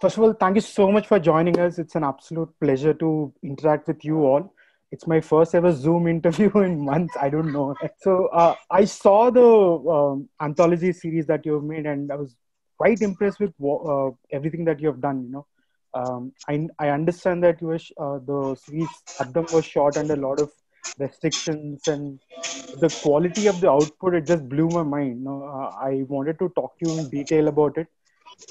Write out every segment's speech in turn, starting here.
first of all, thank you so much for joining us. It's an absolute pleasure to interact with you all. It's my first ever Zoom interview in months. I don't know. So uh, I saw the um, anthology series that you've made, and I was quite impressed with uh, everything that you have done. You know, um, I I understand that you were uh, the series Addham was shot under a lot of restrictions and the quality of the output it just blew my mind you know, uh, i wanted to talk to you in detail about it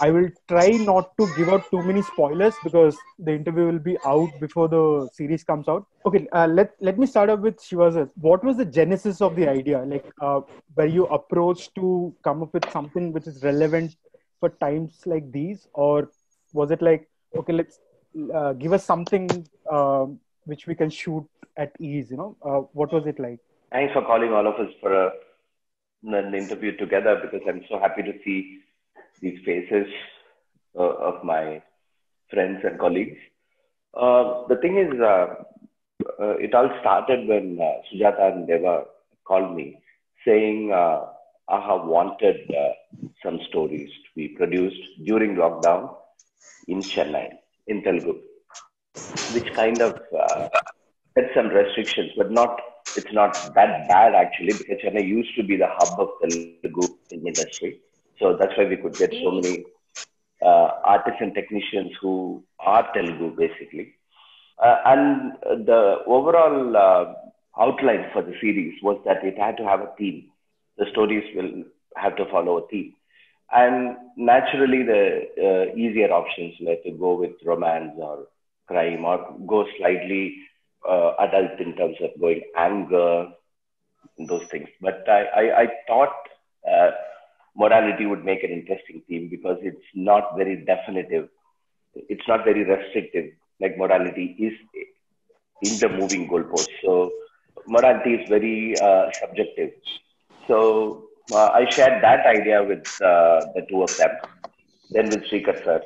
I will try not to give out too many spoilers because the interview will be out before the series comes out. Okay, uh, let let me start up with Shivasa. What was the genesis of the idea? Like, uh, were you approached to come up with something which is relevant for times like these, or was it like, okay, let's uh, give us something um, which we can shoot at ease? You know, uh, what was it like? Thanks for calling all of us for a, an interview together because I'm so happy to see these faces uh, of my friends and colleagues. Uh, the thing is, uh, uh it all started when uh, Sujata and Deva called me saying uh, AHA wanted some stories to be produced during lockdown in Chennai, in Telugu, which kind of had some restrictions, but not it's not that bad actually because Chennai used to be the hub of the Telugu film industry. So that's why we could get so many uh, artists and technicians who are Telugu basically. Uh, and the overall uh, outline for the series was that it had to have a theme. The stories will have to follow a theme. And naturally, the uh, easier options like to go with romance or crime or go slightly uh, adult in terms of going anger, those things. But I, I, I thought uh, morality would make an interesting theme because it's not very definitive. It's not very restrictive, like morality is in the moving goalpost. So morality is very uh, subjective. So uh, I shared that idea with uh, the two of them. Then with Sreekar sir,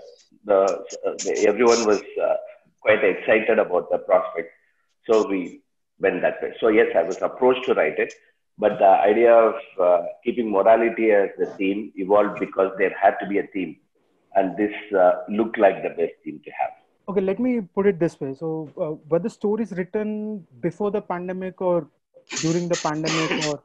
the, everyone was uh, quite excited about the prospect. So we went that way. So yes, I was approached to write it. But the idea of uh, keeping morality as the theme evolved because there had to be a theme. And this uh, looked like the best theme to have. Okay, let me put it this way. So, uh, were the stories written before the pandemic or during the pandemic, or,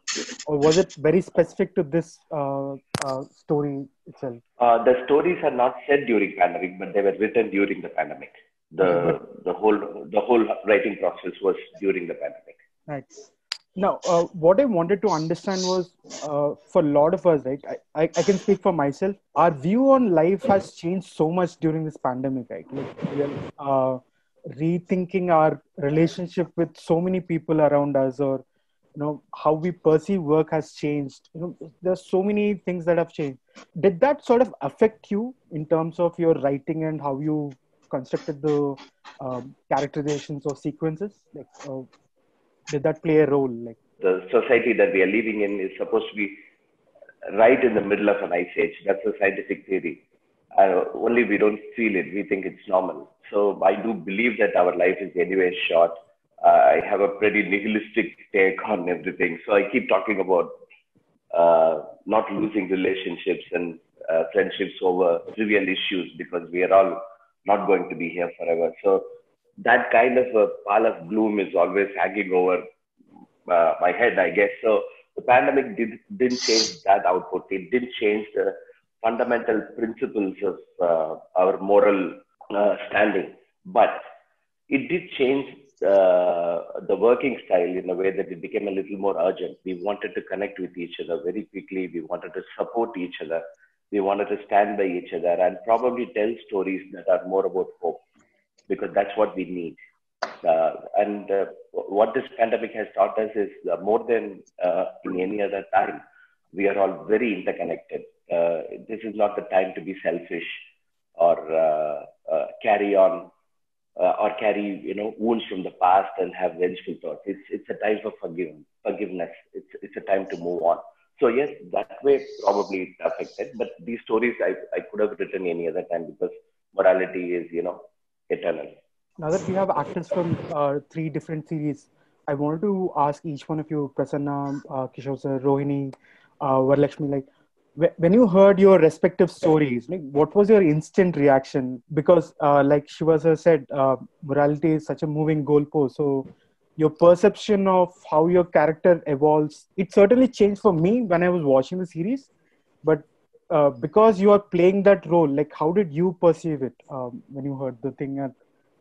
or was it very specific to this uh, uh, story itself? Uh, the stories are not set during pandemic, but they were written during the pandemic. The, the whole the whole writing process was during the pandemic. Right now uh, what i wanted to understand was uh, for a lot of us right I, I, I, can speak for myself our view on life has changed so much during this pandemic right? Like uh, rethinking our relationship with so many people around us or you know how we perceive work has changed. You know there's so many things that have changed. Did that sort of affect you in terms of your writing and how you constructed the um, characterizations or sequences? Like uh, did that play a role like? The society that we are living in is supposed to be right in the middle of an ice age. That's a scientific theory. Uh, only we don't feel it. We think it's normal. So i do believe that our life is anyway short. Uh, i have a pretty nihilistic take on everything. So i keep talking about uh, not losing relationships and uh, friendships over trivial issues because we are all not going to be here forever. So that kind of a pall of gloom is always hanging over uh, my head, I guess. So the pandemic did, didn't change that output. It didn't change the fundamental principles of uh, our moral uh, standing. But it did change uh, the working style in a way that it became a little more urgent. We wanted to connect with each other very quickly. We wanted to support each other. We wanted to stand by each other and probably tell stories that are more about hope because that's what we need. Uh, and uh, what this pandemic has taught us is uh, more than uh, in any other time, we are all very interconnected. Uh, this is not the time to be selfish or uh, carry on or carry you know wounds from the past and have vengeful thoughts. It's it's a time for forgiveness. Forgiveness. It's it's a time to move on. So yes, that way probably it affected. But these stories I, I could have written any other time because morality is you know eternal. Now that we have actors from uh, three different series, I wanted to ask each one of you, Prasanna, uh, Kishore sir, Rohini, uh, Varalaxmi, like, when you heard your respective stories like what was your instant reaction? Because uh, like shiva said uh, morality is such a moving goalpost. So your perception of how your character evolves it certainly changed for me when i was watching the series. But uh, because you are playing that role like how did you perceive it um, when you heard the thing and,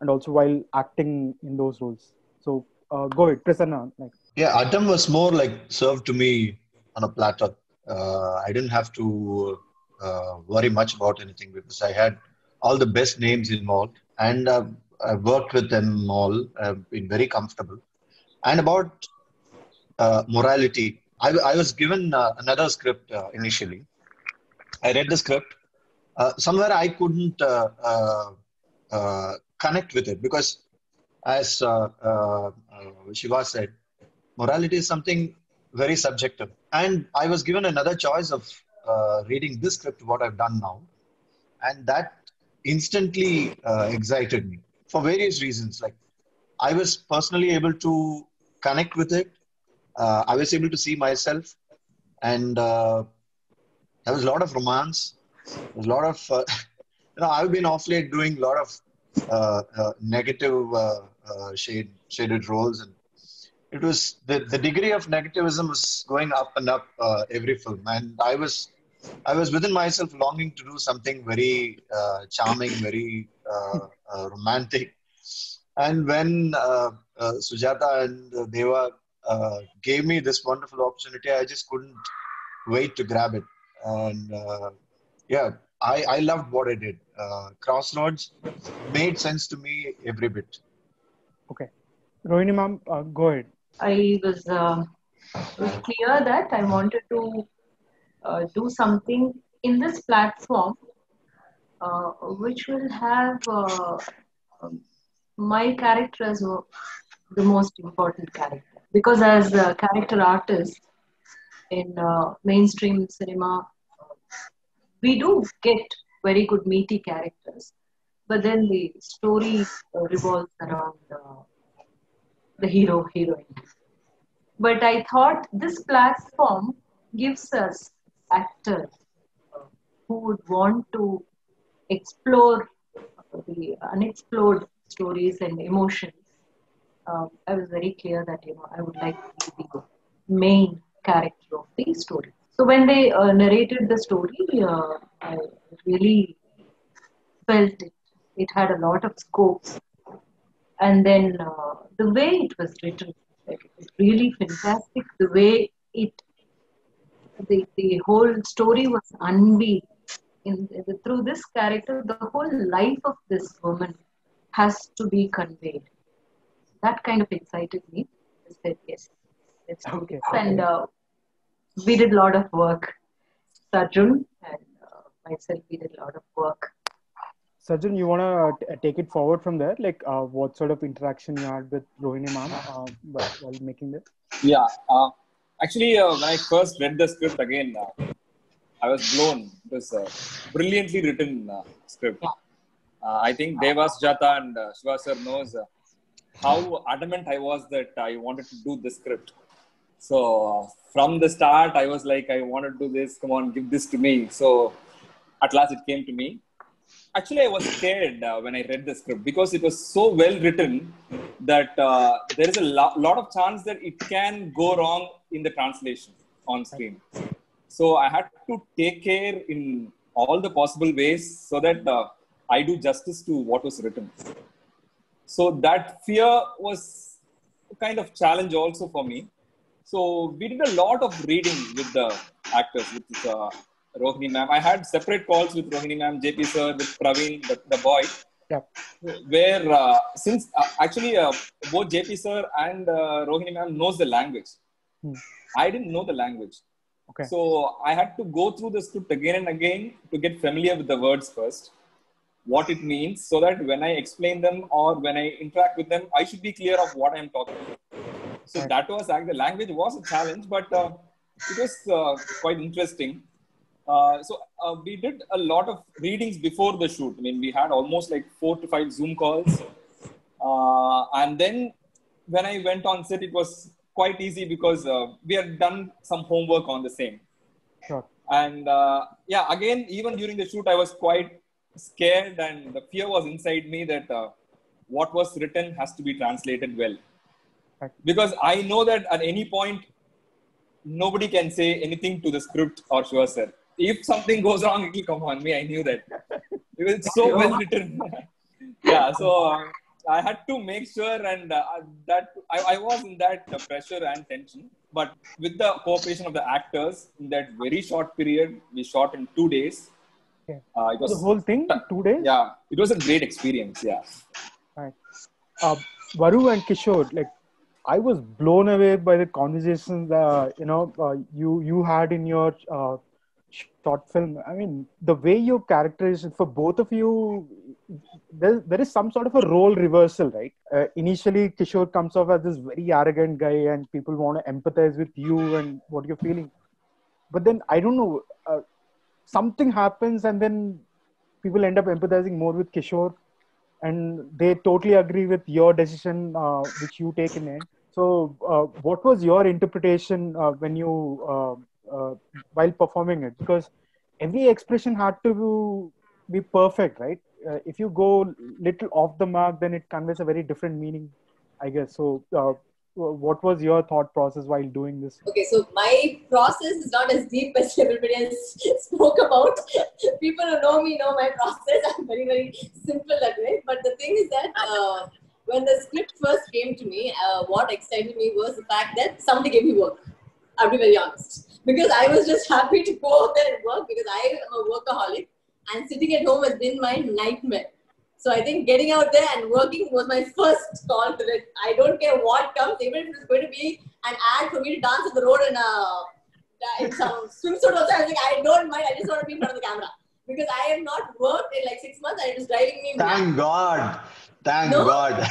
and also while acting in those roles? So uh, go ahead prasanna like. Yeah Addham was more like served to me on a platter. Uh, i didn't have to uh, worry much about anything because i had all the best names involved and uh, i worked with them all i've been very comfortable. And about morality I, I was given another script initially I read the script. Uh, somewhere I couldn't uh, uh, uh connect with it because, as uh, uh, Shiva said, morality is something very subjective. And I was given another choice of reading this script, what I've done now, and that instantly excited me for various reasons. Like I was personally able to connect with it. I was able to see myself, and there was a lot of romance. A lot of, uh, you know, I've been off late doing a lot of uh, uh, negative uh, uh, shade shaded roles, and it was the the degree of negativism was going up and up uh, every film, and I was I was within myself longing to do something very charming, very romantic, and when Sujata and Deva gave me this wonderful opportunity, I just couldn't wait to grab it and uh, yeah, I, I loved what I did. Uh, Crossroads made sense to me every bit. Okay. Rohini ma'am, uh, go ahead. I was, uh, was clear that I wanted to uh, do something in this platform uh, which will have uh, um, my character as the most important character. Because as a character artist, in uh, mainstream cinema, we do get very good meaty characters, but then the story uh, revolves around uh, the hero heroine. But I thought this platform gives us actors who would want to explore the unexplored stories and emotions. Uh, I was very clear that you know I would like to be the main character of the story. So when they uh, narrated the story, uh, I really felt it. It had a lot of scopes, and then uh, the way it was written, it was really fantastic. The way it, the the whole story was unveiled. In, through this character, the whole life of this woman has to be conveyed. That kind of excited me. I said yes, let's do okay. this. And uh, we did a lot of work. Sarjun and uh, myself, we did a lot of work. Sarjun, you want to t- take it forward from there? Like, uh, what sort of interaction you had with Rohini ma'am uh, while making this? Yeah. Uh, actually, uh, when I first read the script again, uh, I was blown. It was a brilliantly written script. I think Devas Jata and Shiva sir knows how adamant I was that I wanted to do the script. So from the start, I was like, I want to do this. Come on, give this to me. So at last, it came to me. Actually, I was scared uh, when I read the script because it was so well written that uh, there is a lo- lot of chance that it can go wrong in the translation on screen. So I had to take care in all the possible ways so that uh, I do justice to what was written. So that fear was kind of challenge also for me so we did a lot of reading with the actors, with uh, Rohini ma'am. I had separate calls with Rohini ma'am, JP sir, with Praveen, the, the boy. Yeah. Where uh, since uh, actually uh, both JP sir and uh, Rohini ma'am knows the language. Hmm. I didn't know the language. Okay. So I had to go through the script again and again to get familiar with the words first, what it means, so that when I explain them or when I interact with them, I should be clear of what I'm talking about. So that was the language was a challenge, but uh, it was uh, quite interesting. Uh, so uh, we did a lot of readings before the shoot. I mean, we had almost like four to five Zoom calls, uh, and then when I went on set, it was quite easy because uh, we had done some homework on the same. Sure. And uh, yeah, again, even during the shoot, I was quite scared, and the fear was inside me that uh, what was written has to be translated well. Because I know that at any point, nobody can say anything to the script or Shiva sir. If something goes wrong, it will come on me. I knew that. It was so well written. yeah, so uh, I had to make sure, and uh, that I, I was in that uh, pressure and tension. But with the cooperation of the actors, in that very short period, we shot in two days. Okay. Uh, it was The whole thing, two days. yeah, it was a great experience. Yeah. Right. Uh, Varu and Kishore, like I was blown away by the conversations uh, you know uh, you you had in your uh, short film. I mean, the way your characterization for both of you, there there is some sort of a role reversal, right? Uh, initially, Kishore comes off as this very arrogant guy, and people want to empathize with you and what you're feeling. But then I don't know, uh, something happens, and then people end up empathizing more with Kishore and they totally agree with your decision uh, which you take in end so uh, what was your interpretation uh, when you uh, uh, while performing it because every expression had to be perfect right uh, if you go little off the mark then it conveys a very different meaning i guess so uh, what was your thought process while doing this Okay, so my process is not as deep as everybody else spoke about. People who know me know my process. I'm very, very simple that way. But the thing is that when the script first came to me, uh, what excited me was the fact that somebody gave me work. I'll be very honest. Because I was just happy to go out there and work because I am a workaholic and sitting at home has been my nightmare. So I think getting out there and working was my first call to it. I don't care what comes, even if it's going to be an ad for me to dance on the road in a in some swimsuit also. I was like, I don't mind. I just want to be in front of the camera because I have not worked in like six months and it is driving me mad. Thank God. Thank No? God.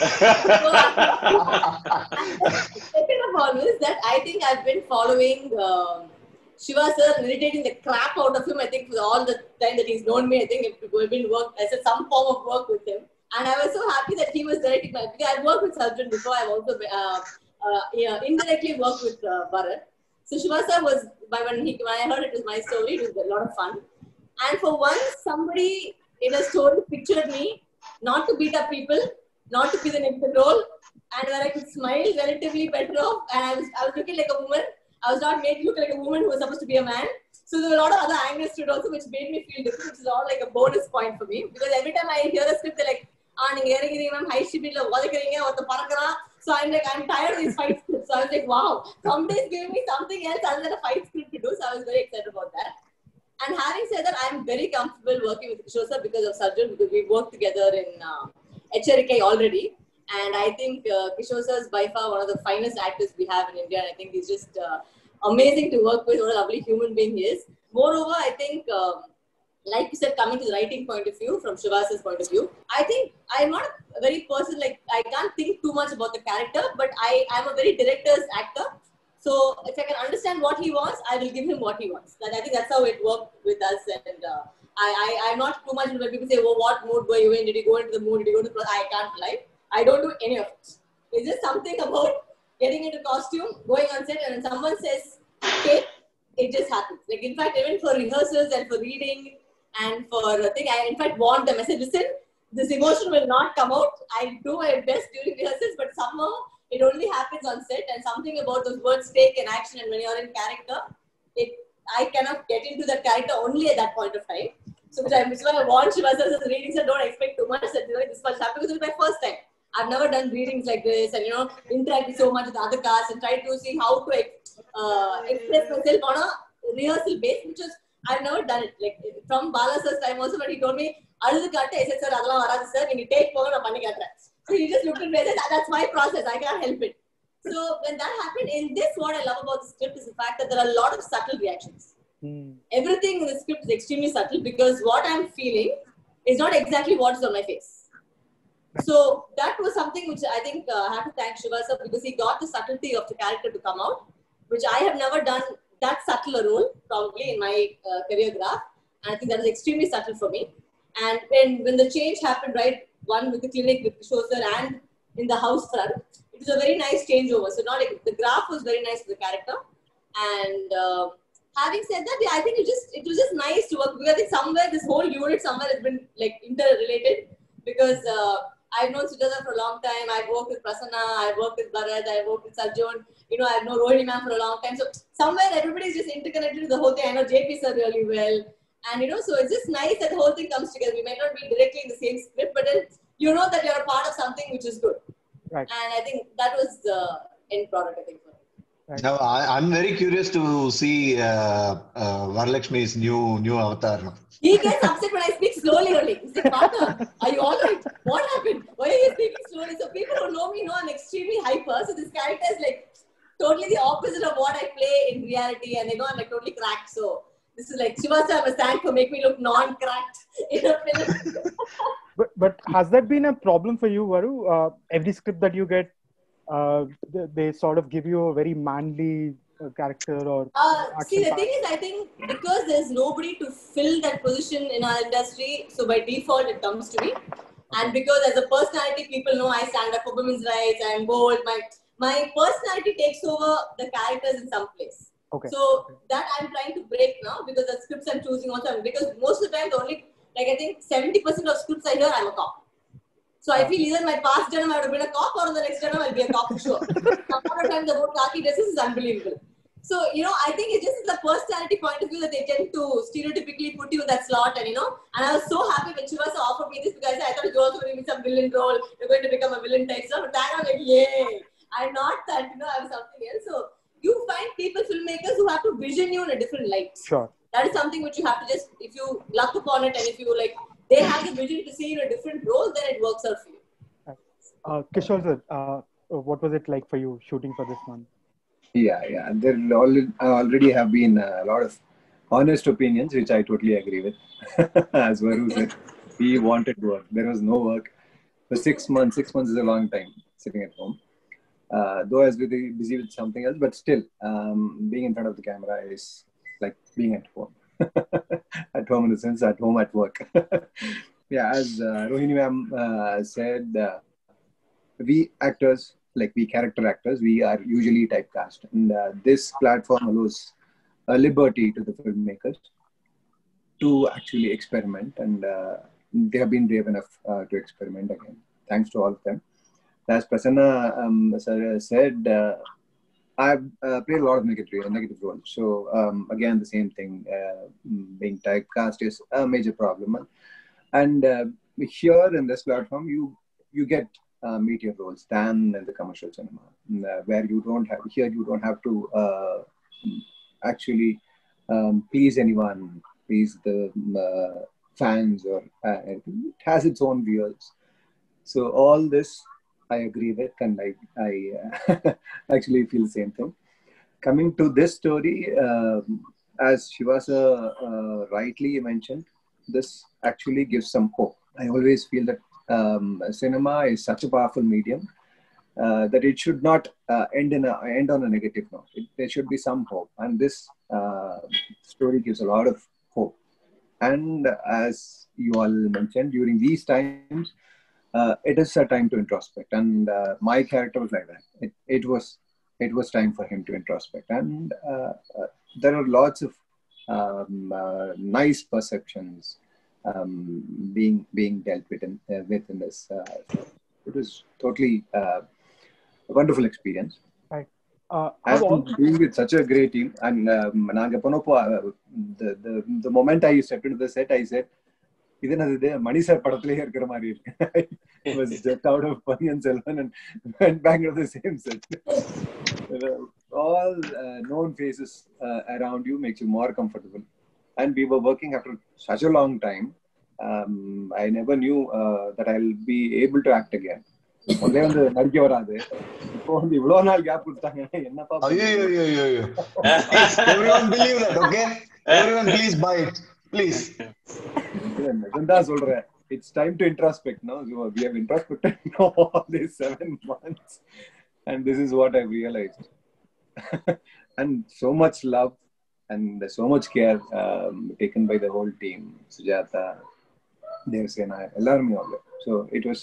Second of all is that I think I've been following um Shiva sir, irritating the crap out of him. I think for all the time that he's known me, I think we've been work. I said some form of work with him, and I was so happy that he was directing my. Because I've worked with Sarjun before. I've also uh, uh, yeah, indirectly worked with uh, Bharat. So Shiva sir was by when he when I heard it was my story, it was a lot of fun. And for once, somebody in a story pictured me not to beat up people, not to be the next role, and where I could smile relatively better off, and I was, I was looking like a woman. I was not made to look like a woman who was supposed to be a man. So there were a lot of other angles to it also, which made me feel different, which is all like a bonus point for me. Because every time I hear a script, they're like, ah, நீங்க இறங்குறீங்க ma'am high ஸ்பீட்ல உதைக்கிறீங்க ஒருத்த பறக்குறான் so I'm like I'm tired of these fight scripts so I was like wow somebody's giving me something else other than a fight script to do so I was and having said that I'm very comfortable working with Kishore sir because of Sarjun because we worked together in uh, HRK already. And I think uh, Kishore sir is by far one of the finest actors we have in India. And I think he's just uh, amazing to work with. What a lovely human being he is. Moreover I think um, like you said, coming to the writing point of view, from Shivasa's point of view, I think I'm not a very person like I can't think too much about the character, but I, I am a very director's actor. So if I can understand what he wants, I will give him what he wants. And I think that's how it worked with us. And uh, I, I, I'm not too much when people say, "Oh, what mood were you in? Did you go into the mood? Did you go into?" I can't lie. I don't do any of it. It's just something about getting into costume, going on set, and when someone says, "Okay," it just happens. Like in fact, even for rehearsals and for reading and for a thing, I in fact warned them. I said, listen, this emotion will not come out. I do my best during rehearsals, but somehow it only happens on set. And something about those words take an action, and when you're in character, it I cannot get into that character only at that point of time. So which I which is why I warned Shiva as a reading, don't expect too much. That you know, this much happened because it was my first time. I've never done readings like this, and you know, interacted so much with other casts and tried to see how to uh, express myself on a rehearsal base, which was I've never done it. Like from Bala sir's time also, when he told me, அழுது காட்டு I said, sir, அதெல்லாம் வராது sir நீங்க take போங்க நான் பண்ணி காட்டுறேன் So he just looked at me and said, that's my process. I can't help it. So when that happened, in this, what I love about the script is the fact that there are a lot of subtle reactions. Hmm. Everything in the script is extremely subtle because what I'm feeling is not exactly what is on my face. So that was something which I think uh, I have to thank Shiva sir because he got the subtlety of the character to come out, which I have never done that subtle a role probably in my uh, career graph. And I think that was extremely subtle for me. And when, when the change happened, right, one with the clinic with Kishore sir and in the house front, it was a very nice changeover. So not the graph was very nice for the character. And uh, having said that, yeah, I think it just it was just nice to work because I think somewhere this whole unit somewhere has been like interrelated because uh, I've known Sujata for a long time. I've worked with Prasanna, I've worked with Bharat, I've worked with Sarjun. You know, I've known Rohini ma'am for a long time. So somewhere everybody's just interconnected to the whole thing. I know JP sir really well. And you know, so it's just nice that the whole thing comes together. We might not be directly in the same script, but then you know that you're a part of something which is good. Right. And I think that was the end product, I think. For Right. Now, I, I'm very curious to see uh, uh, Varalaxmi's new new avatar. He gets upset when I speak slowly only. He's like, Partner, are you all right? What happened? Why are you speaking slowly? So people who know me know I'm extremely hyper. So this character is like totally the opposite of what I play in reality. And they know I'm like totally cracked. So this is like Shivasa stand for make me look non-cracked in a film. But but has that been a problem for you, Varu? Uh, every script that you get, uh, they, they sort of give you a very manly uh, character or Uh, see, the thing is, I think because there's nobody to fill that position in our industry, so by default it comes to me. And because as a personality, people know I stand up for women's rights, I'm bold. My my personality takes over the characters in some place. Okay. So that I'm trying to break now because the scripts I'm choosing also because most of the time the only like I think 70% of scripts I hear I'm a cop. So I feel either my past janam I would have been a cop or in the next janam I'll be a cop for sure. Some of the time the word khaki dresses is unbelievable. So, you know, I think it's just the personality point of view that they tend to stereotypically put you in that slot. And, you know, and I was so happy when Shivasa offered me this because I thought you're also going to be some villain role. You're going to become a villain type stuff. But then I'm like, yay. I'm not that, you know, I'm something else. So you find people, filmmakers who have to vision you in a different light. Sure. That is something which you have to just, if you luck upon it and if you like, they have the vision to see you in a different role, then it works out for you. Uh, Kishore, sir, uh, what was it like for you shooting for this one? Yeah, yeah. There already, already have been a lot of honest opinions, which I totally agree with. As Varu said, we wanted work. There was no work. For six months, six months is a long time sitting at home. Uh, though I was really busy with something else, but still, um, being in front of the camera is like being at home. at home in the sense, at home at work. yeah, as uh, Rohini ma'am uh, said, uh, we actors like we character actors, we are usually typecast. And uh, this platform allows a liberty to the filmmakers to actually experiment. And uh, they have been brave enough uh, to experiment again. Thanks to all of them. As Prasanna um, said, uh, I've uh, played a lot of negative, negative roles. So um, again, the same thing, uh, being typecast is a major problem. And uh, here in this platform, you you get uh, meteor roles than in the commercial cinema, uh, where you don't have here you don't have to uh, actually um, please anyone, please the uh, fans or uh. It has its own viewers. So all this I agree with, and I I uh, actually feel the same thing. Coming to this story, um, as Shivasa uh, rightly mentioned, this actually gives some hope. I always feel that um, cinema is such a powerful medium uh, that it should not uh, end in a end on a negative note. It, there should be some hope, and this uh, story gives a lot of hope. And as you all mentioned, during these times, uh, it is a time to introspect. And uh, my character was like that. It, it was it was time for him to introspect. And uh, uh there are lots of um, uh, nice perceptions um, being being dealt with in, uh, with in this. it was totally a wonderful experience. I have been with such a great team, and um, the, the the moment I stepped into the set, I said இது என்னது? மணிஷா படத்திலேயே இருக்கிற மாதிரி இருக்கு. Just out of fun and Selvan and went back to the same set all known faces around you makes you more comfortable and we were working after such a long time um, I never knew uh, that I'll be able to act again. உடனே வந்து நடிக்க வராது. இப்போ வந்து இவ்வளவு நாள் gap கொடுத்தாங்க. என்னப்பா ஐயோ ஐயோ ஐயோ everyone believe that okay everyone please bye please It's time to introspect, time We have introspected we have introspected 7 months, and this is what I realized. And so much love and so much care um, taken by the whole team, Sujata, Devasena, Ellarmi, all that. So it was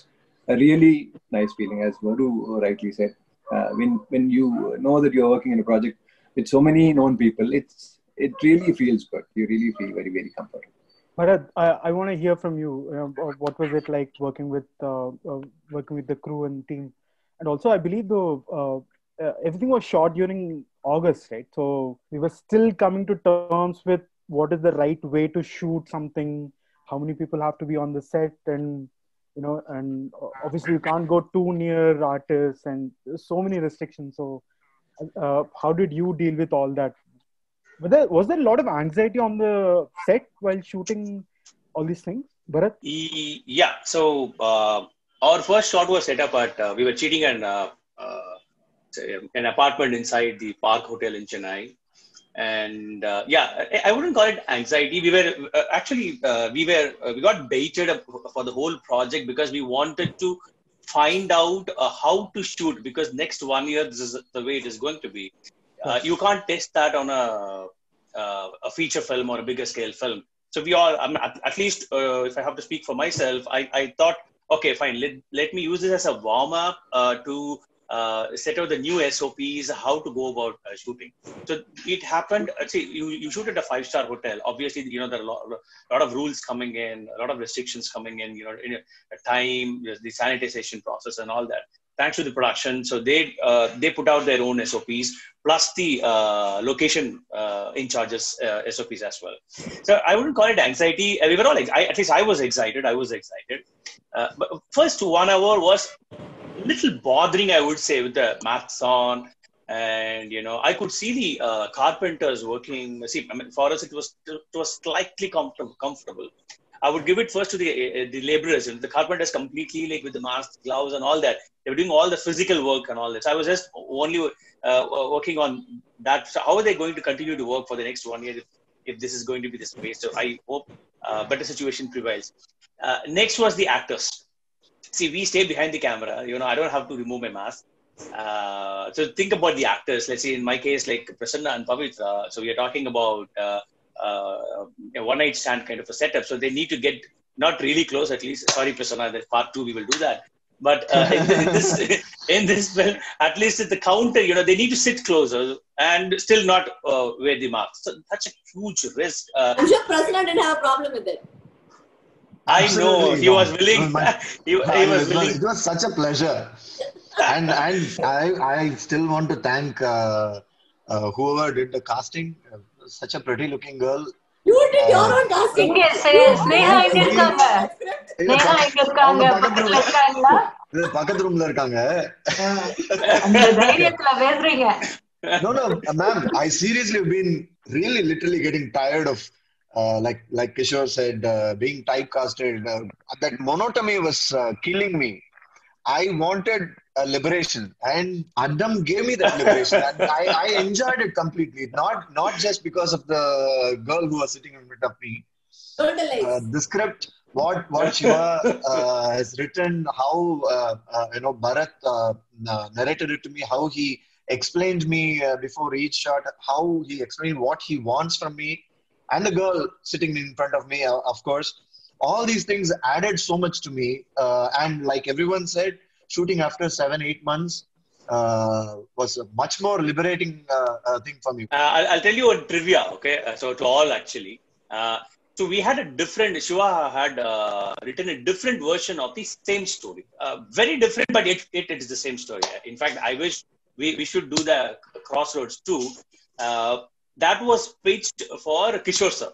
a really nice feeling, as Madhu rightly said. Uh, when when you know that you're working in a project with so many known people, it's it really feels good. You really feel very very comfortable. Bharat, I, I want to hear from you. Uh, what was it like working with uh, uh, working with the crew and team? And also, I believe the uh, uh, everything was shot during August, right? So we were still coming to terms with what is the right way to shoot something, how many people have to be on the set, and you know, and obviously you can't go too near artists, and so many restrictions. So, uh, how did you deal with all that? Was there, was there a lot of anxiety on the set while shooting all these things, Bharat? Yeah. So uh, our first shot was set up at uh, we were cheating an uh, uh, an apartment inside the Park Hotel in Chennai, and uh, yeah, I, I wouldn't call it anxiety. We were uh, actually we were we got baited for the whole project because we wanted to find out how to shoot because next one year this is the way it is going to be. Uh, you can't test that on a uh, a feature film or a bigger scale film. So we all, I mean, at, at least uh, if I have to speak for myself, I, I thought, okay, fine, let, let me use this as a warm up uh, to uh, set out the new SOPs, how to go about uh, shooting. So it happened. See, you, you shoot at a five star hotel. Obviously, you know there are a lot, a lot of rules coming in, a lot of restrictions coming in. You know, in time, the sanitization process and all that. Thanks to the production, so they uh, they put out their own SOPs plus the uh, location uh, in charges uh, SOPs as well. So I wouldn't call it anxiety. Uh, We were all, I, at least I was excited. I was excited. Uh, but first one hour was a little bothering, I would say, with the masks on. And you know, I could see the carpenters working. See, I mean, for us, it was it was slightly comfortable. Comfortable. I would give it first to the uh, the laborers the carpenters completely like with the masks, gloves, and all that. They were doing all the physical work and all this. I was just only uh, working on that. So how are they going to continue to work for the next one year if, if this is going to be this way? So I hope uh, better situation prevails. Uh, next was the actors. See, we stay behind the camera. You know, I don't have to remove my mask. Uh, so think about the actors. Let's say in my case, like Prasanna and Pavitra. So we are talking about uh, uh, a one night stand kind of a setup. So they need to get not really close, at least. Sorry, Prasanna, that part two we will do that. But uh, in, in this in this film, at least at the counter, you know, they need to sit closer and still not uh, wear the mask. So that's a huge risk. Uh, I'm sure Prasanna didn't have a problem with it. I know Absolutely he was willing. My- he, he it, was was, willing. it was such a pleasure. And and I, I still want to thank uh, uh, whoever did the casting Uh, such a pretty looking girl. You did your Uh, own casting. இங்க ஸ்னே- ஸ்னேகா எங்க இருக்காங்க இல்ல, ஸ்னேகா பக்க- எங்க இருக்காங்க அவங்க பக்கத்து பக்கத்துல room- இருக்காங்களா இல்ல, பக்கத்து ரூம்ல இருக்காங்க அந்த தைரியத்துல பேசுறீங்க no no ma'am i seriously have been really literally getting tired of uh, like like kishore said uh, being typecasted uh, that monotony was uh, killing me i wanted a liberation. And Addham gave me that liberation. And I, I enjoyed it completely. Not not just because of the girl who was sitting in front of me. Totally. Uh, the script what what shiva uh, has written how uh, uh, you know bharat uh, narrated it to me how he explained me uh, before each shot how he explained what he wants from me. And the girl sitting in front of me uh, of course. All these things added so much to me uh, and like everyone said shooting after seven eight months uh, was a much more liberating uh, uh, thing for me Uh, I'll, I'll tell you a trivia, okay? Uh, so to all actually. So we had a different, Shiva had written a different version of the same story. Very different, but it, it, it is the same story. In fact, I wish we, we should do the Crossroads too. That was pitched for Kishore sir.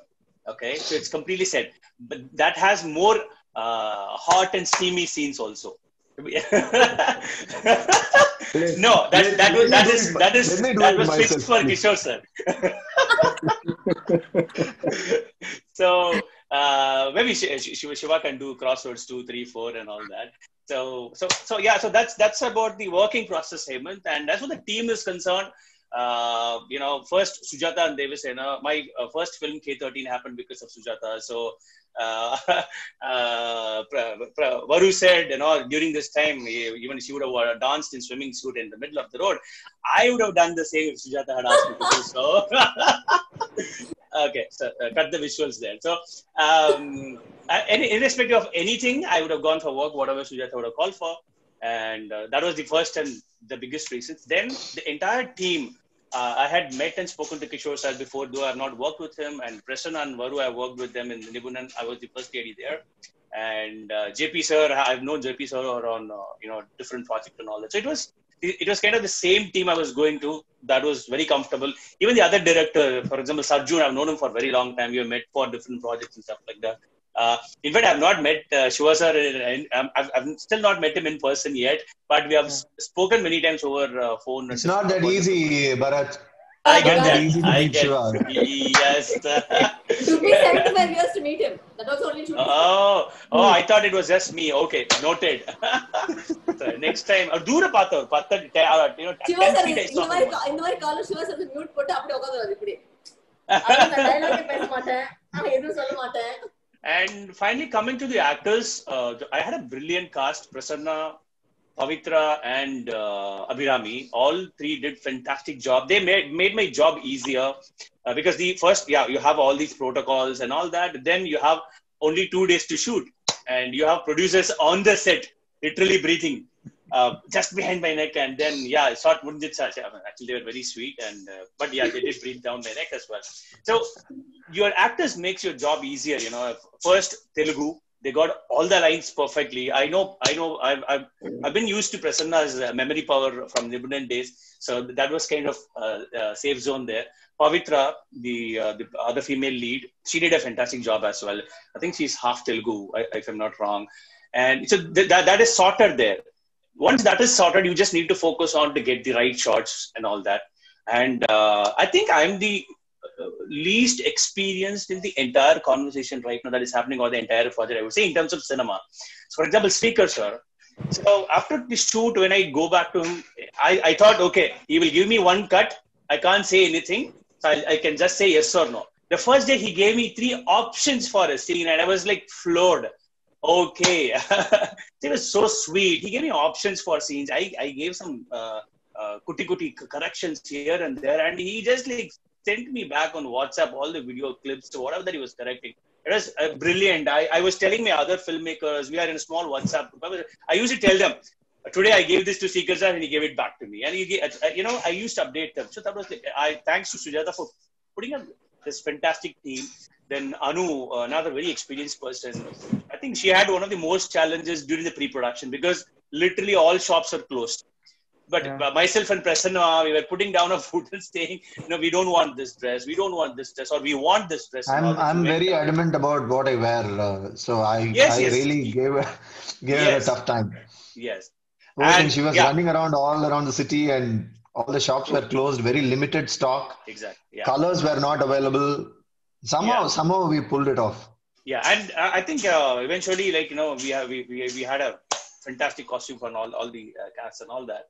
Okay, so it's completely set. But that has more uh, hot and steamy scenes also. No, that, that was that is that is Let that was fixed for. Kishore sir. so uh, maybe Sh- Sh- Shiva can do Crossroads two, three, four, and all that. So so so yeah. So that's that's about the working process, Hemant, and as for the team is concerned. Uh, you know, first Sujata and Devasena. My uh, first film K13 happened because of Sujata. So uh, uh, Varu said, you know, during this time, even she would have uh, danced in swimming suit in the middle of the road. I would have done the same if Sujata had asked me to do so. okay, so uh, cut the visuals there. So, um, uh, any, irrespective of anything, I would have gone for work, whatever Sujata would have called for. And that was the first and the biggest reason. Then the entire team uh, I had met and spoken to Kishore sir before, though I have not worked with him. And Prasanna and Varu, I worked with them in Nibunan. I was the first lady there. And uh, JP sir, I've known JP sir on uh, you know different projects and all that. So it was it was kind of the same team I was going to. That was very comfortable. Even the other director, for example, Sarjun, I've known him for a very long time. We have met for different projects and stuff like that. Uh, in fact, I've not met uh, Shiva sir, and um, I've, I've still not met him in person yet. But we have s- spoken many times over uh, phone. It's not that easy, Bharat. I get Not that. easy to I meet get. Shiva. Yes. It took me 75 years to meet him. That was only two oh, oh, I thought it was just me. Okay, noted. so next time, uh, தூர பார்த்தவர் பத்து uh, you know Siva 10 sir feet I இந்த saw மாதிரி him. கா- இந்த மாதிரி காலம் Siva sir mute போட்டு அப்படியே உட்காந்துருவாரு இப்படி அவ்வளவுதான், நான் dialogue ஏ பேச மாட்டேன் ஆனா எதுவும் சொல்ல மாட்டேன் And finally, coming to the actors, uh, I had a brilliant cast. Prasanna, Pavitra, and uh, Abhirami. All three did fantastic job. They made made my job easier uh, because the first, yeah, you have all these protocols and all that. Then you have only two days to shoot, and you have producers on the set, literally breathing. Uh, just behind my neck, and then yeah, I thought Mundit Actually, they were very sweet, and uh, but yeah, they did breathe down my neck as well. So your actors makes your job easier you know. First telugu. They got all the lines perfectly. I know i know i've, I've, I've been used to prasanna's memory power from Nibunan days. So that was kind of uh, uh, safe zone there. Pavitra the uh, the other female lead she did a fantastic job as well. I think she's half telugu if i'm not wrong. And so th- that, that is sorted there once that is sorted you just need to focus on to get the right shots and all that. And uh, i think i'm the uh, least experienced in the entire conversation right now that is happening or the entire project i would say in terms of cinema. So for example Sreekar sir. So after the shoot when i go back to him i, I thought okay he will give me one cut. I can't say anything. So I, I can just say yes or no. The first day he gave me three options for a scene and i was like floored okay. It was so sweet. He gave me options for scenes. I, I gave some uh, uh, kuti corrections here and there and he just like sent me back on whatsapp all the video clips to whatever that he was correcting. It was uh, brilliant. I, I was telling my other filmmakers we are in a small whatsapp group. I, used to tell them today i gave this to Seekers and he gave it back to me. And he gave, uh, you know i used to update them. So that was i thanks to sujata for putting up this fantastic team. Then anu uh, another very experienced person think she had one of the most challenges during the pre-production because literally all shops are closed but Yeah. myself and Prasanna, we were putting down a foot and saying, you know, we don't want this dress, we don't want this dress, or we want this dress. I'm. I'm very down. adamant about what I wear, uh, so I Yes, I yes. really gave her, gave her a tough time. Yes. Poor thing, And she was yeah, running around all around the city, and all the shops were closed. Very limited stock. exactly. Yeah. Colors were not available. Somehow, Yeah. somehow we pulled it off. Yeah. And uh, I think uh, eventually, like, you know, we have, we, we, we had a fantastic costume for all, all the uh, cast and all that.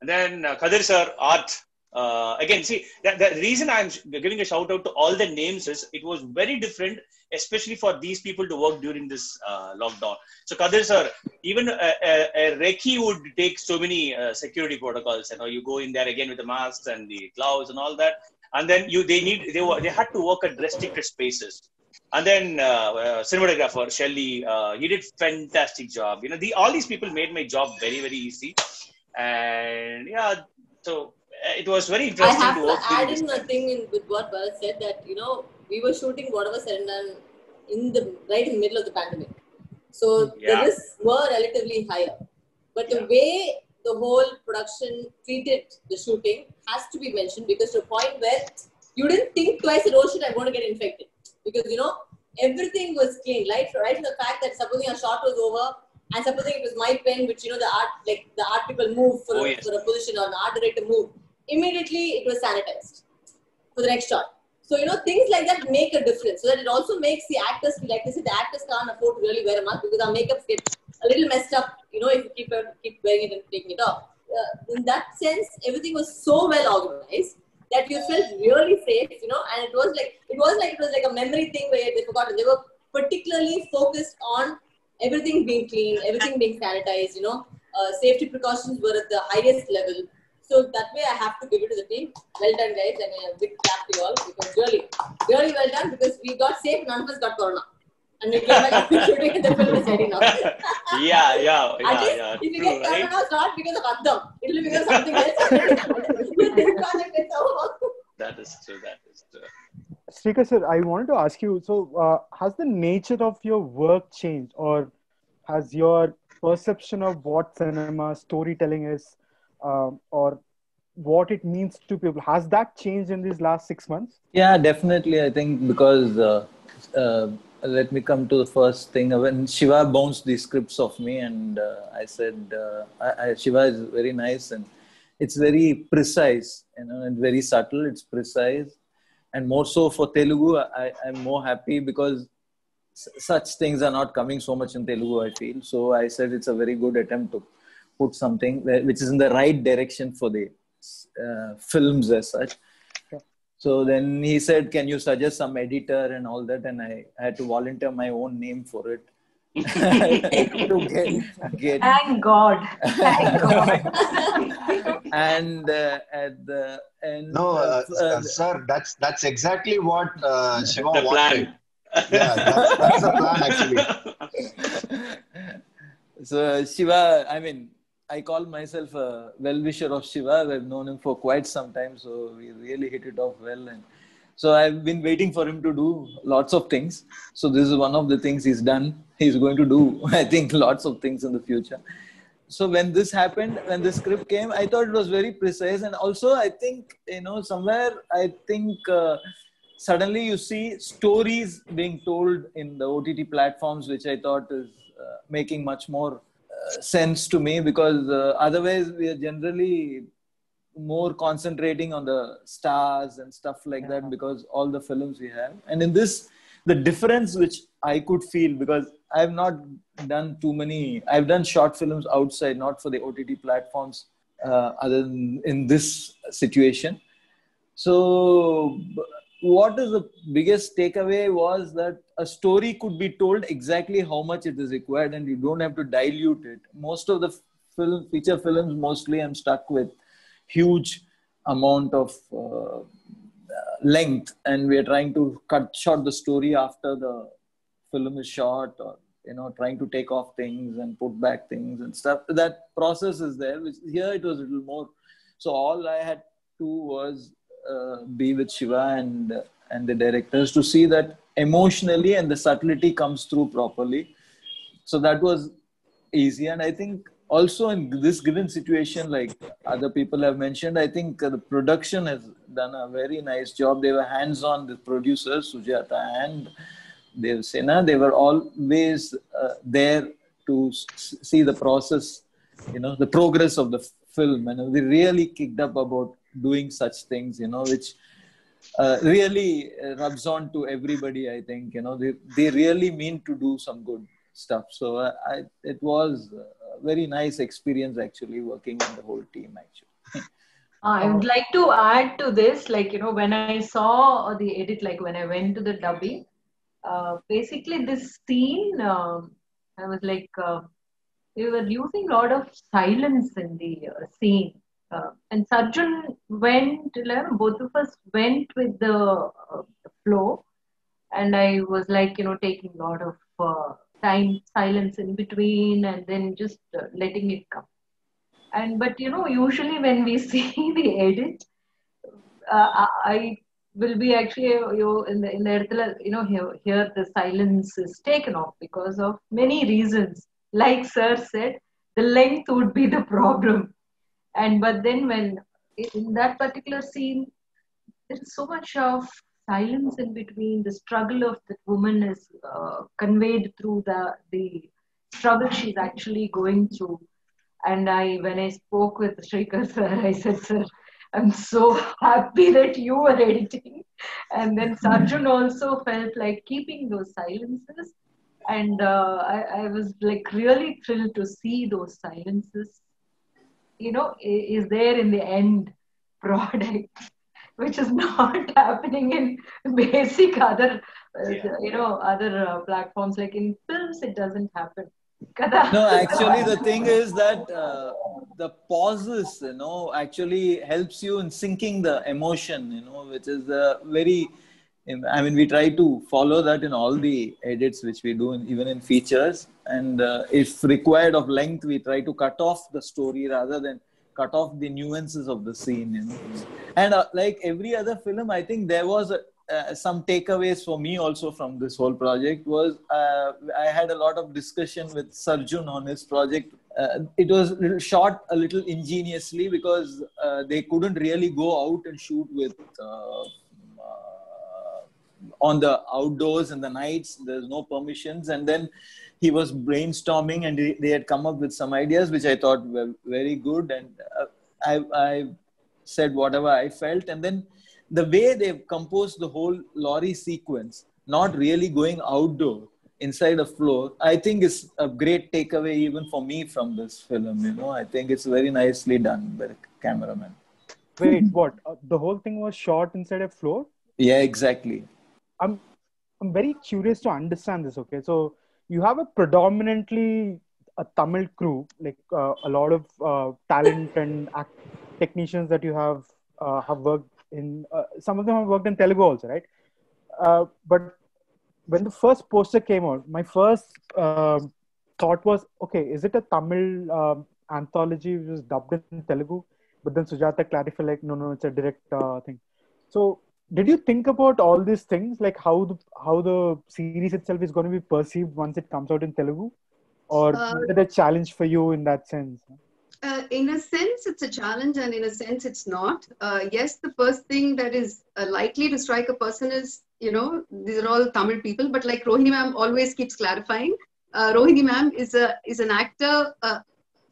And then uh, Kadir sir, art. Uh, again, see, the, the reason I'm giving a shout out to all the names is it was very different, especially for these people to work during this uh, lockdown. So, Kadir sir, even a, a, a recce would take so many uh, security protocols. You know, you go in there again with the masks and the gloves and all that, and then you they need they were they had to work at restricted spaces. And then uh, uh, cinematographer Shelly, uh, he did fantastic job. You know, the all these people made my job very very easy, and yeah, so it was very interesting. I have to to add in a thing in, with what Bharat said that you know we were shooting whatever done in the right in the middle of the pandemic, so Yeah. the risks were relatively higher. But the Yeah. way the whole production treated the shooting has to be mentioned because to a point where you didn't think twice that oh shit I'm going to get infected because you know everything was clean right? Right from the fact that supposing a shot was over and supposing it was my pen which you know the art like the art people move for, Oh, a, yes. for a position or the art director move immediately it was sanitized for the next shot. So you know things like that make a difference. So that it also makes the actors feel like this the actors can't afford to really wear a mask because our makeups get a little messed up you know if you keep keep wearing it and taking it off. Uh, in that sense everything was so well organized that you felt really safe, you know, and it was like it was like it was like a memory thing where they forgot they were particularly focused on everything being clean, everything being sanitized, you know, uh, safety precautions were at the highest level. So that way, I have to give it to the team. Well done, guys. Mean, a big clap to you all because really, really well done because we got safe. None of us got corona. And you came back after shooting and the film is ready now. yeah, yeah, At yeah, least yeah. if you get right? it's not because of Addham. It'll be because of something else. this project is over. That is true. That is true. Sreekar sir, I wanted to ask you. So, uh, has the nature of your work changed, or has your perception of what cinema storytelling is, um, or what it means to people, has that changed in these last six months? Yeah, definitely. I think because uh, uh, let me come to the first thing. When Shiva bounced the scripts of me, and uh, I said, uh, I, I, Shiva is very nice and it's very precise, you know, and very subtle. It's precise, and more so for Telugu, I, I'm more happy because s- such things are not coming so much in Telugu. I feel so. I said it's a very good attempt to put something which is in the right direction for the uh, films as such. So then he said, "Can you suggest some editor and all that?" And I had to volunteer my own name for it to get, get Thank God. Thank God. and uh, at the end. No, uh, uh, uh, sir, that's that's exactly what uh, Shiva The wanted. plan. Yeah, that's, that's the plan actually. so Shiva, I mean, I call myself a well-wisher of Shiva. I've known him for quite some time, so we really hit it off well. And so I've been waiting for him to do lots of things. So this is one of the things he's done. He's going to do, I think, lots of things in the future. So when this happened, when the script came, I thought it was very precise, and also I think you know somewhere I think. Uh, suddenly you see stories being told in the OTT platforms, which I thought is uh, making much more sense to me because uh, otherwise we are generally more concentrating on the stars and stuff like that because all the films we have. And in this, the difference which I could feel because I've not done too many, I've done short films outside, not for the OTT platforms, uh, other than in this situation. So, what is the biggest takeaway was that a story could be told exactly how much it is required, and you don't have to dilute it. Most of the film, feature films, mostly I'm stuck with huge amount of uh, length, and we are trying to cut short the story after the film is shot, or you know, trying to take off things and put back things and stuff. That process is there. Which here it was a little more. So all I had to was be with Shiva and uh, and the directors to see that emotionally and the subtlety comes through properly. So that was easy, and I think also in this given situation, like other people have mentioned, I think uh, the production has done a very nice job. They were hands-on. The producers Sujata and Devasena, they were always uh, there to see the process, you know, the progress of the film, and they really kicked up about doing such things, you know, which uh, really uh, rubs on to everybody. I think you know they they really mean to do some good stuff. So uh, I, it was a very nice experience actually working in the whole team actually. I would like to add to this, like, you know, when I saw the edit, like when I went to the dubbing, uh, basically this scene, um, I was like, uh, we were using a lot of silence in the uh, scene. Uh, and Sarjun went, both of us went with the, uh, flow. And I was like, you know, taking a lot of uh, time, silence in between, and then just uh, letting it come. And, but, you know, usually when we see the edit, uh, I will be actually, uh, you in the, in the you know, here, here the silence is taken off because of many reasons. Like Sir said, the length would be the problem and but then when in that particular scene there is so much of silence in between the struggle of the woman is uh, conveyed through the the struggle she's actually going through and I, when I spoke with Sreekar sir, I said, sir, I'm so happy that you were editing. And then Sarjun also felt like keeping those silences. And uh, I, I was like really thrilled to see those silences, you know, is there in the end product, which is not happening in basic other, uh, Yeah. you know, other uh, platforms. Like in films, it doesn't happen. No, actually, the thing is that uh, the pauses, you know, actually helps you in syncing the emotion, you know, which is a very in, I mean, we try to follow that in all the edits which we do, in, even in features. And uh, if required of length, we try to cut off the story rather than cut off the nuances of the scene. You know? And uh, like every other film, I think there was a, uh, some takeaways for me also from this whole project was uh, I had a lot of discussion with Sarjun on his project. Uh, it was shot a little ingeniously because uh, they couldn't really go out and shoot with uh, uh, on the outdoors and the nights. There's no permissions, and then he was brainstorming, and they had come up with some ideas which I thought were very good, and I, I said whatever I felt, and then the way they've composed the whole lorry sequence, not really going outdoor inside a floor, I think is a great takeaway even for me from this film. You know, I think it's very nicely done by the cameraman. Wait, what? Uh, the whole thing was shot inside a floor? Yeah, exactly. I'm I'm very curious to understand this. Okay, so you have a predominantly a Tamil crew, like uh, a lot of uh, talent and act- technicians that you have uh, have worked in uh, some of them have worked in Telugu also, right? Uh, but when the first poster came out, my first uh, thought was, okay, is it a Tamil um, anthology which was dubbed in Telugu? But then Sujata clarified, like, no, no, it's a direct uh, thing. So, did you think about all these things, like how the how the series itself is going to be perceived once it comes out in Telugu, or Uh, is it a challenge for you in that sense? Uh, in a sense, it's a challenge, and in a sense, it's not. Uh, yes, the first thing that is uh, likely to strike a person is, you know, these are all Tamil people. But like Rohini ma'am always keeps clarifying, uh, Rohini ma'am is a is an actor uh,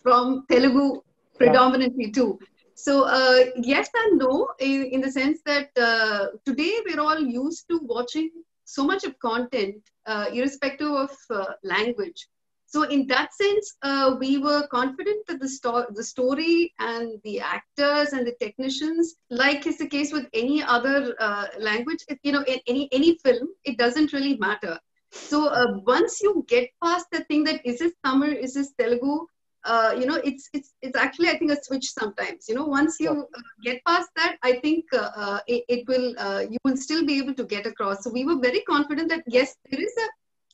from Telugu predominantly too. So uh, yes and no, in, in the sense that uh, today we're all used to watching so much of content, uh, irrespective of uh, language. So in that sense, uh, we were confident that the, sto- the story and the actors and the technicians, like is the case with any other uh, language, it- you know, in any any film, it doesn't really matter. So once you get past the thing that is this Tamil, is this Telugu, uh, you know, it's it's it's actually I think a switch sometimes. You know, once you uh, get past that, I think uh, uh, it, it will uh, you will still be able to get across. So we were very confident that yes, there is a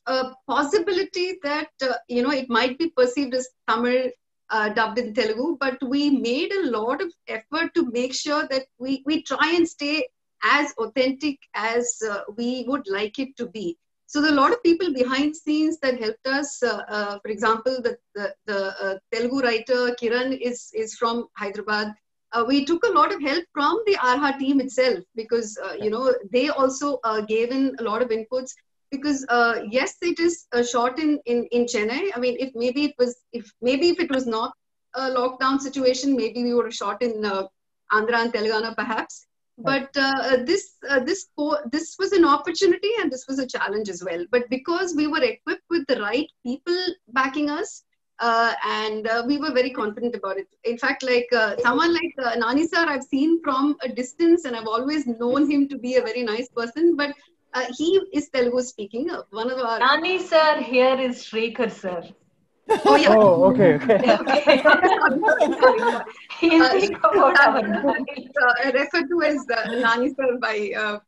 a possibility that uh, you know it might be perceived as Tamil uh, dubbed in Telugu, but we made a lot of effort to make sure that we we try and stay as authentic as uh, we would like it to be. So there are a lot of people behind scenes that helped us. Uh, uh, for example, the the, the uh, Telugu writer Kiran is is from Hyderabad. Uh, we took a lot of help from the Aha team itself because uh, you know they also gave in a lot of inputs because yes, it is a shot in, in in Chennai. I mean, if maybe it was if maybe if it was not a lockdown situation, maybe we would have shot in Andhra and Telangana perhaps. But uh, this uh, this this was an opportunity and this was a challenge as well. But because we were equipped with the right people backing us, uh, and uh, we were very confident about it. In fact, like uh, someone like uh, Nani sir, I've seen from a distance, and I've always known him to be a very nice person. But uh, he is Telugu speaking. Uh, one of our Nani sir here is Sreekar sir. Oh yeah. Oh, okay, okay. He'll Uh, think about our uh, Nani. uh, referred to as uh, Nani sir by uh,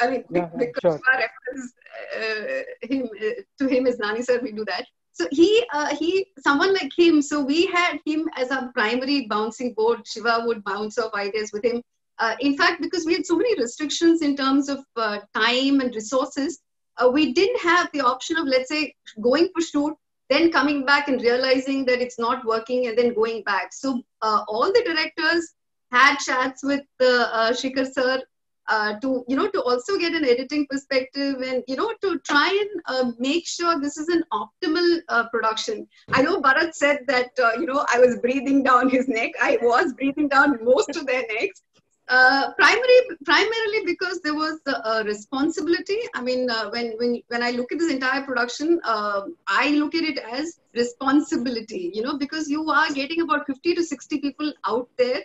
I mean Yeah, yeah, because sure. our reference uh, him uh, to him as Nani sir, we do that. So he uh, he someone like him. So we had him as our primary bouncing board. Shiva would bounce off ideas with him. Uh, in fact, because we had so many restrictions in terms of uh, time and resources, uh, we didn't have the option of let's say going for shoot then coming back and realizing that it's not working and then going back. So uh, all the directors had chats with uh, Sreekar sir uh, to you know to also get an editing perspective and you know to try and uh, make sure this is an optimal uh, production. I know Bharat said that uh, you know I was breathing down his neck. I was breathing down most of their necks. Uh, primary, primarily because there was a, a responsibility. I mean, uh, when when when I look at this entire production, uh, I look at it as responsibility. You know, because you are getting about fifty to sixty people out there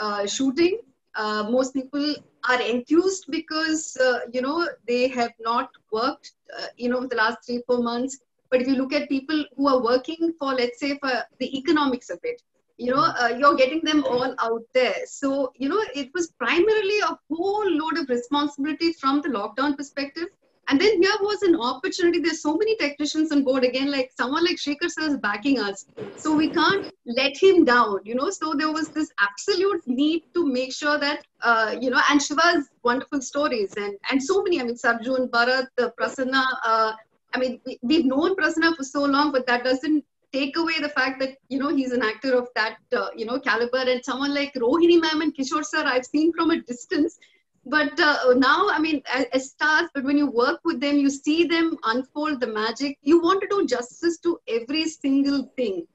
uh, shooting. Uh, most people are enthused because uh, you know they have not worked. Uh, you know, the last three four months. But if you look at people who are working for, let's say, for the economics of it, you know uh, you're getting them all out there. So you know it was primarily a whole load of responsibility from the lockdown perspective. And then here was an opportunity. There's so many technicians on board. Again like someone like Sreekar sir is backing us. So we can't let him down you know. So there was this absolute need to make sure that uh, you know and Shiva's wonderful stories and and so many. I mean Sarjun Bharat uh, Prasanna uh, I mean we, we've known Prasanna for so long but that doesn't take away the fact that you know he's an actor of that uh, you know caliber and someone like Rohini ma'am and Kishore sir I've seen from a distance. But uh, now I mean as, as stars but when you work with them you see them unfold the magic. You want to do justice to every single thing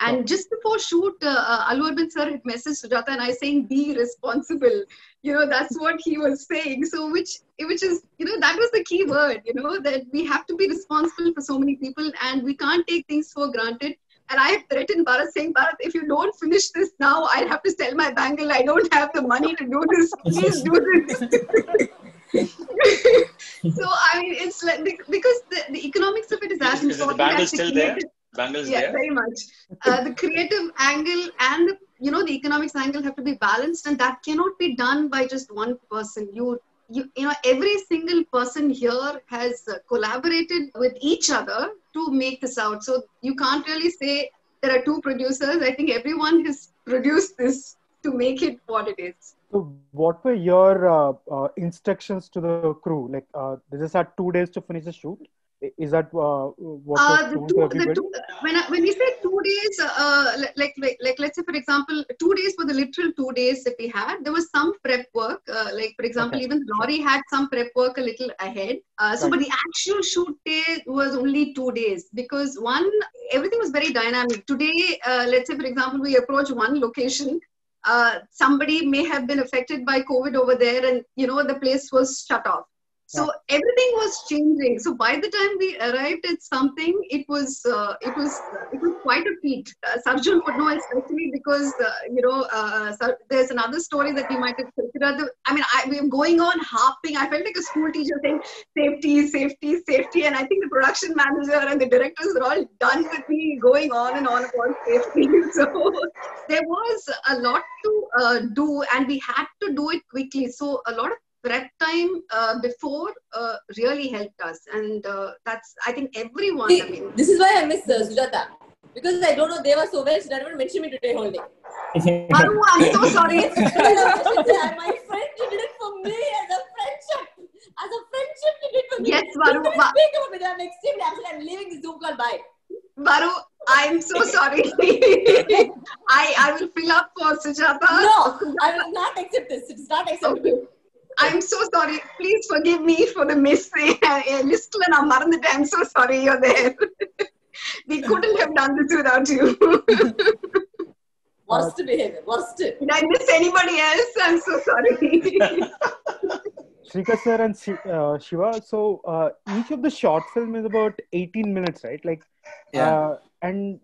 and just before shoot, uh, uh, Allu Arvind sir had messaged Sujata and I saying, be responsible. You know, that's what he was saying. So, which, which is, you know, that was the key word, you know, that we have to be responsible for so many people and we can't take things for granted. And I have threatened Bharat saying, Bharat, if you don't finish this now, I'll have to sell my bangle. I don't have the money to do this. Please do this. so, I mean, it's like, because the, the economics of it is as Is the bangle as the still there? Bangles yeah, there? very much. Uh, the creative angle and the, you know the economics angle have to be balanced, and that cannot be done by just one person. You you you know every single person here has uh, collaborated with each other to make this out. So you can't really say there are two producers. I think everyone has produced this to make it what it is. So, what were your uh, uh, instructions to the crew? Like, uh, they just had two days to finish the shoot. Is that uh, what Uh, the two, the two, when, I, when we say two days, uh, like, like, like, let's say, for example, two days for the literal two days that we had. There was some prep work. Uh, like, for example, Okay. even lorry had some prep work a little ahead. Uh, so, Right. but the actual shoot day was only two days because one, everything was very dynamic. Today, uh, let's say, for example, we approach one location. Uh, somebody may have been affected by COVID over there, and you know the place was shut off. So everything was changing. So by the time we arrived at something, it was uh, it was it was quite a feat. Uh, Sarjun would know especially because uh, you know uh, Sar- there's another story that we might have considered. The, I mean, I, we were going on harping. I felt like a school teacher saying safety, safety, safety, and I think the production manager and the directors were all done with me going on and on about safety. So there was a lot to uh, do, and we had to do it quickly. So a lot of prep time uh, before uh, really helped us and uh, that's i think everyone See, i mean this is why I miss uh, Sujata. Because I don't know they were so well, she didn't even mention me today whole day. Maru, i'm so sorry My friend did it for me as a friendship. As a friendship, you did for me. Yes, Maru, Don't Ma- speak about it. I'm extremely upset. I'm leaving the Zoom call. Bye. Maru, i'm so sorry i i will fill up for sujata No, I will not accept this. It's not acceptable. I'm so sorry. Please forgive me for the miss. I'm so sorry you're there. we couldn't have done this without you. worst behavior, worst. Did I miss anybody else? I'm so sorry. Sreekar sir and uh, Shiva, so uh, each of the short film is about 18 minutes, right? Like, yeah. Uh, and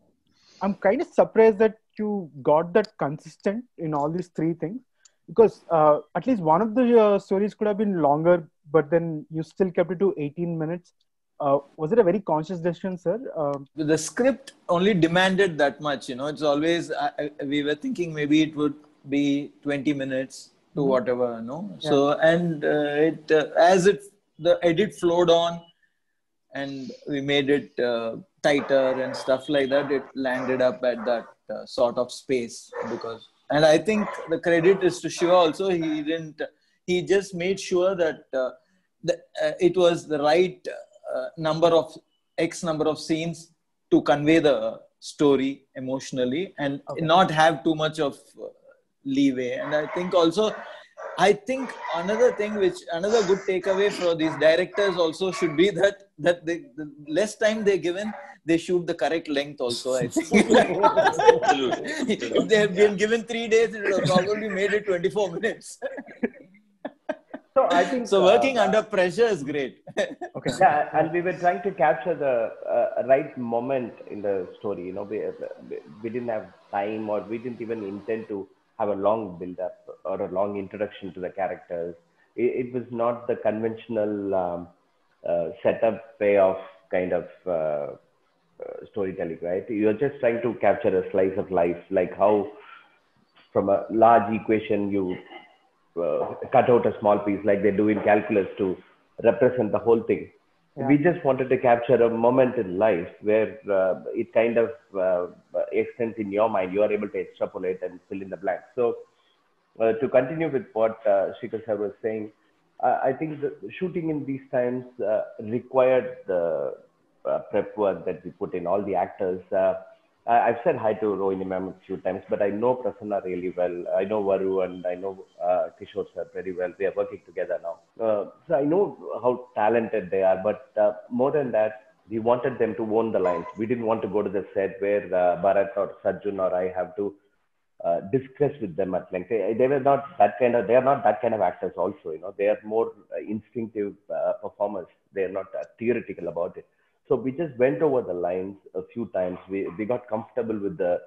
I'm kind of surprised that you got that consistent in all these three things because uh, at least one of the uh, stories could have been longer, but then you still kept it to 18 minutes. Uh, was it a very conscious decision, sir? Um, the script only demanded that much you know it's always I, we were thinking maybe it would be 20 minutes to Mhm. whatever no so and uh, it uh, as it the edit flowed on and we made it uh, tighter and stuff like that it landed up at that uh, sort of space because and i think the credit is to shiva also he didn't he just made sure that uh, the, uh, it was the right uh, number of x number of scenes to convey the story emotionally and Okay. not have too much of uh, leeway and i think also i think another thing which another good takeaway for these directors also should be that that they, the less time they're given they shoot the correct length also i think Absolutely. if they have been given three days it would have probably made it 24 minutes So I think so working uh, under pressure is great okay. Yeah, and we were trying to capture the uh, right moment in the story. You know, we, we didn't have time, or we didn't even intend to have a long build-up or a long introduction to the characters. It, it was not the conventional um, uh, setup way of kind of uh, uh, storytelling, right? You're just trying to capture a slice of life, like how from a large equation you uh, cut out a small piece, like they do in calculus to represent the whole thing. Yeah. We just wanted to capture a moment in life where uh, it kind of uh, extends in your mind. You are able to extrapolate and fill in the blanks. So, uh, to continue with what uh, Sreekar was saying, I think the shooting in these times uh, required the uh, prep work that we put in, all the actors. Uh, I've said hi to Rohini ma'am a few times, but I know Prasanna really well. I know Varu and I know uh, Kishore sir very well. We are working together now. Uh, so I know how talented they are, but uh, more than that, we wanted them to own the lines. We didn't want to go to the set where uh, Bharat or Sarjun or I have to uh, discuss with them at length. They, they were not that kind of, they are not that kind of actors also, you know, they are more uh, instinctive uh, performers. They are not uh, theoretical about it. So we just went over the lines a few times. We, we got comfortable with the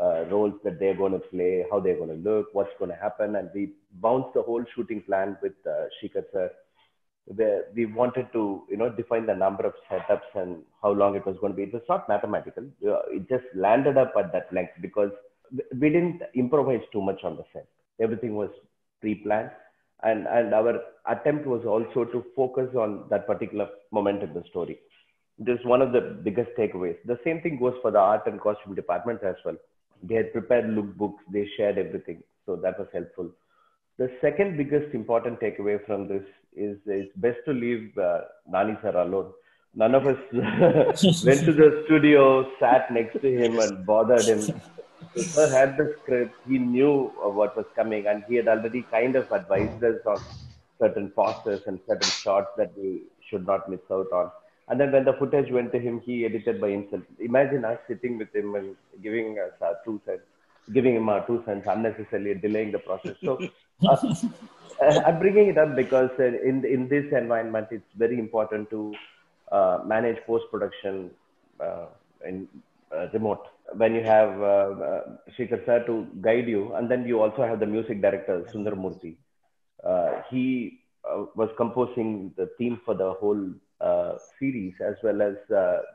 uh, roles that they're going to play, how they're going to look, what's going to happen. And we bounced the whole shooting plan with uh, Sreekar sir. We wanted to, you know, define the number of setups and how long it was going to be. It was not mathematical. It just landed up at that length because we didn't improvise too much on the set. Everything was pre-planned, and and our attempt was also to focus on that particular moment in the story. This is one of the biggest takeaways. The same thing goes for the art and costume departments as well. They had prepared lookbooks, they shared everything, so that was helpful. The second biggest important takeaway from this is it's best to leave uh, Nani sir alone. None of us went to the studio, sat next to him, and bothered him. The had the script, he knew uh, what was coming, and he had already kind of advised us on certain pauses and certain shots that we should not miss out on. And then when the footage went to him, he edited by himself. Imagine us sitting with him and giving us our two cents, giving him our two cents, unnecessarily delaying the process. So uh, I'm bringing it up because uh, in in this environment, it's very important to uh, manage post production uh, in uh, remote. When you have uh, uh, Sreekar sir to guide you, and then you also have the music director Sundar Murthy. Uh, he uh, was composing the theme for the whole uh, series as well as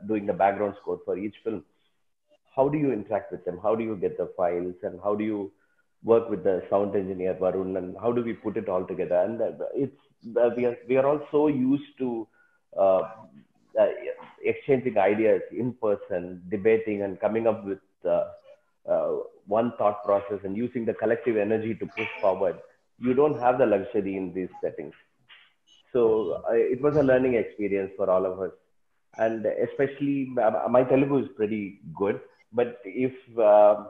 doing the background score for each film. How do you interact with them? How do you get the files and how do you work with the sound engineer Varun and how do we put it all together? And it's we are we are all so used to uh, exchanging ideas in person, debating and coming up with uh, uh, one thought process and using the collective energy to push forward. You don't have the luxury in these settings. So uh, it was a learning experience for all of us. And especially my Telugu is pretty good, but if uh,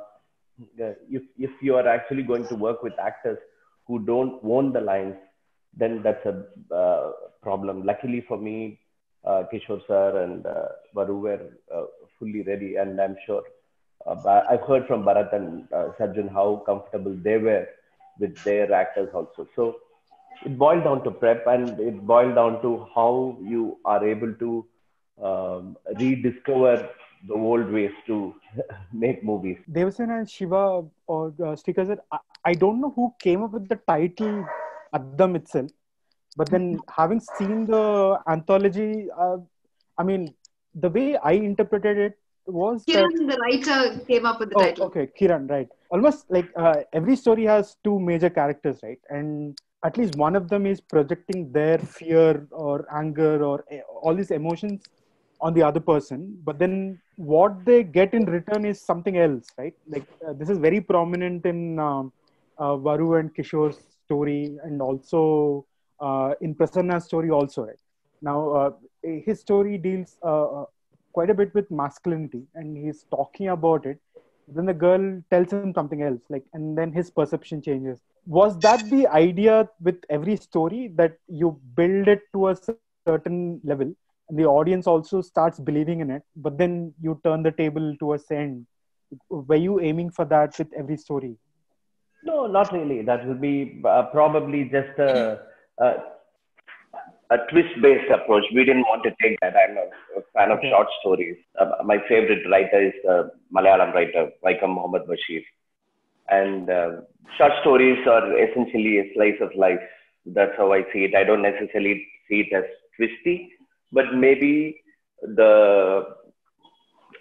if if you are actually going to work with actors who don't own the lines, then that's a uh, problem. Luckily for me, uh, Kishore sir and uh, Varu were uh, fully ready, and I'm sure uh, I've heard from Bharat and uh, Sarjun how comfortable they were with their actors also. So it boiled down to prep, and it boiled down to how you are able to um, rediscover the old ways to make movies. Devasena and Shiva or uh, I, I don't know who came up with the title Addham itself, but then having seen the anthology, uh, I mean, the way I interpreted it was that. Kiran, the writer, came up with the Oh, title. okay, Kiran, right. Almost like uh, every story has two major characters, right? And at least one of them is projecting their fear or anger or eh, all these emotions on the other person. But then what they get in return is something else, right? Like uh, this is very prominent in um, uh, Varu and Kishore's story and also in Prasanna's story, also, right? Now, uh, his story deals uh, uh, quite a bit with masculinity and he's talking about it then the girl tells him something else like and then his perception changes was that the idea with every story that you build it to a certain level and the audience also starts believing in it but then you turn the table towards the end were you aiming for that with every story No, not really. That will be uh, probably just a, a, a twist-based approach. We didn't want to take that. I'm a, a fan of Okay. short stories. Uh, my favorite writer is uh, Malayalam writer Vaikom Muhammad Basheer, and uh, short stories are essentially a slice of life. That's how I see it. I don't necessarily see it as twisty, but maybe the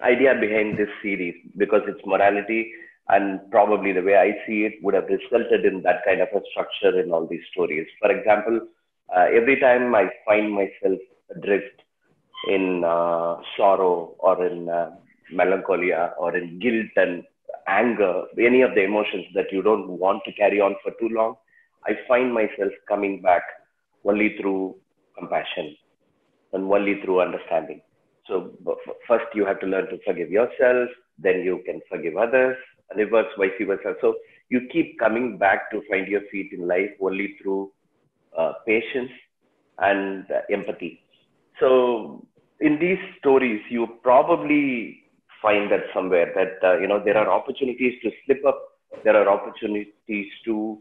idea behind this series because it's morality and probably the way I see it would have resulted in that kind of a structure in all these stories. For example, uh, every time I find myself adrift in uh, sorrow or in uh, melancholia or in guilt and anger, any of the emotions that you don't want to carry on for too long, I find myself coming back only through compassion and only through understanding. So first you have to learn to forgive yourself, then you can forgive others, works vice versa. So you keep coming back to find your feet in life only through uh, patience and uh, empathy. So in these stories, you probably find that somewhere that uh, you know there are opportunities to slip up, there are opportunities to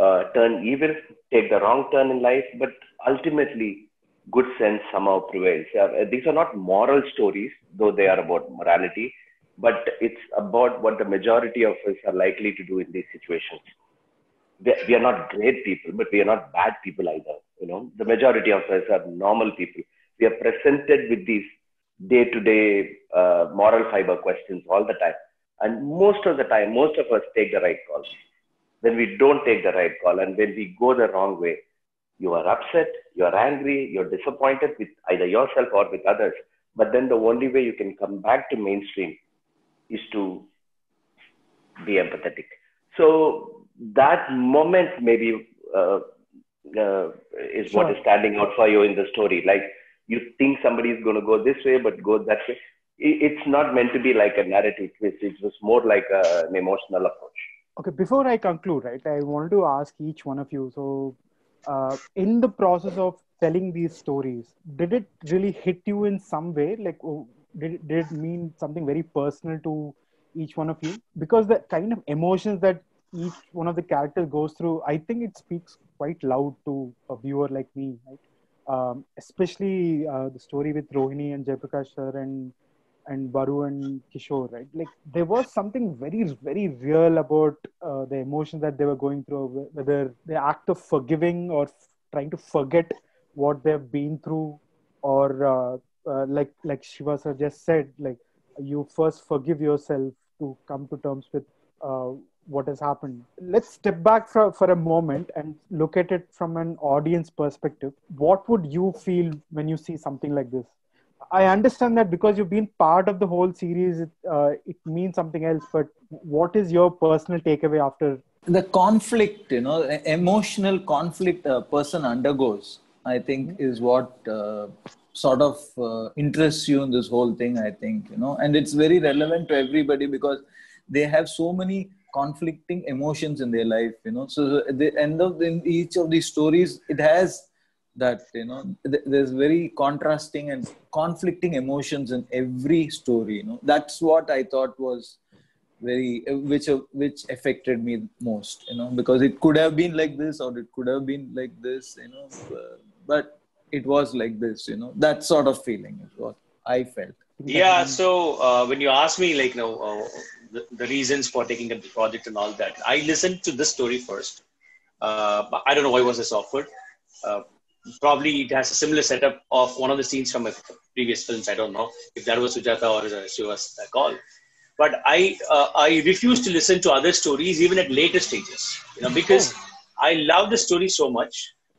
uh, turn evil, take the wrong turn in life, but ultimately good sense somehow prevails. Uh, these are not moral stories, though they are about morality, but it's about what the majority of us are likely to do in these situations. We, are not great people, but we are not bad people either. You know, the majority of us are normal people. We are presented with these day-to-day uh, moral fiber questions all the time, and most of the time, most of us take the right call. When we don't take the right call, and when we go the wrong way, you are upset, you are angry, you're disappointed with either yourself or with others. But then the only way you can come back to mainstream is to be empathetic. So that moment maybe uh, uh, is sure. what is standing out for you in the story. Like you think somebody is going to go this way, but go that way. It's not meant to be like a narrative twist. It was more like a, an emotional approach. Okay, before I conclude, right, I wanted to ask each one of you. So, uh, in the process of telling these stories, did it really hit you in some way? Like, oh, did, did mean something very personal to each one of you? Because the kind of emotions that each one of the characters goes through, I think it speaks quite loud to a viewer like me, right? Um, especially uh, the story with Rohini and Jayaprakash sir and and Varu and Kishore, right? Like there was something very, very real about uh, the emotions that they were going through, whether the act of forgiving or f- trying to forget what they've been through, or uh, uh, like like Shiva sir just said, like you first forgive yourself to come to terms with uh, what has happened. Let's step back for, for a moment and look at it from an audience perspective. What would you feel when you see something like this? I understand that because you've been part of the whole series, it, uh, it means something else. But what is your personal takeaway after the conflict? You know, emotional conflict a person undergoes. I think mm-hmm. is what uh, sort of uh, interests you in this whole thing i think you know. And it's very relevant to everybody because they have so many conflicting emotions in their life you know. So the end of the, in each of these stories it has that you know th- there's very contrasting and conflicting emotions in every story you know. That's what i thought was very which which affected me most you know because it could have been like this or it could have been like this you know. But it was like this you know that sort of feeling is what i felt. Yeah so uh, when you ask me like you know uh, the, the, reasons for taking up the project and all that i listened to this story first. Uh, i don't know why was this offered uh, probably it has a similar setup of one of the scenes from my previous films i don't know if that was sujata or uh, shiva's call but i uh, i refuse to listen to other stories even at later stages you know because oh. i love the story so much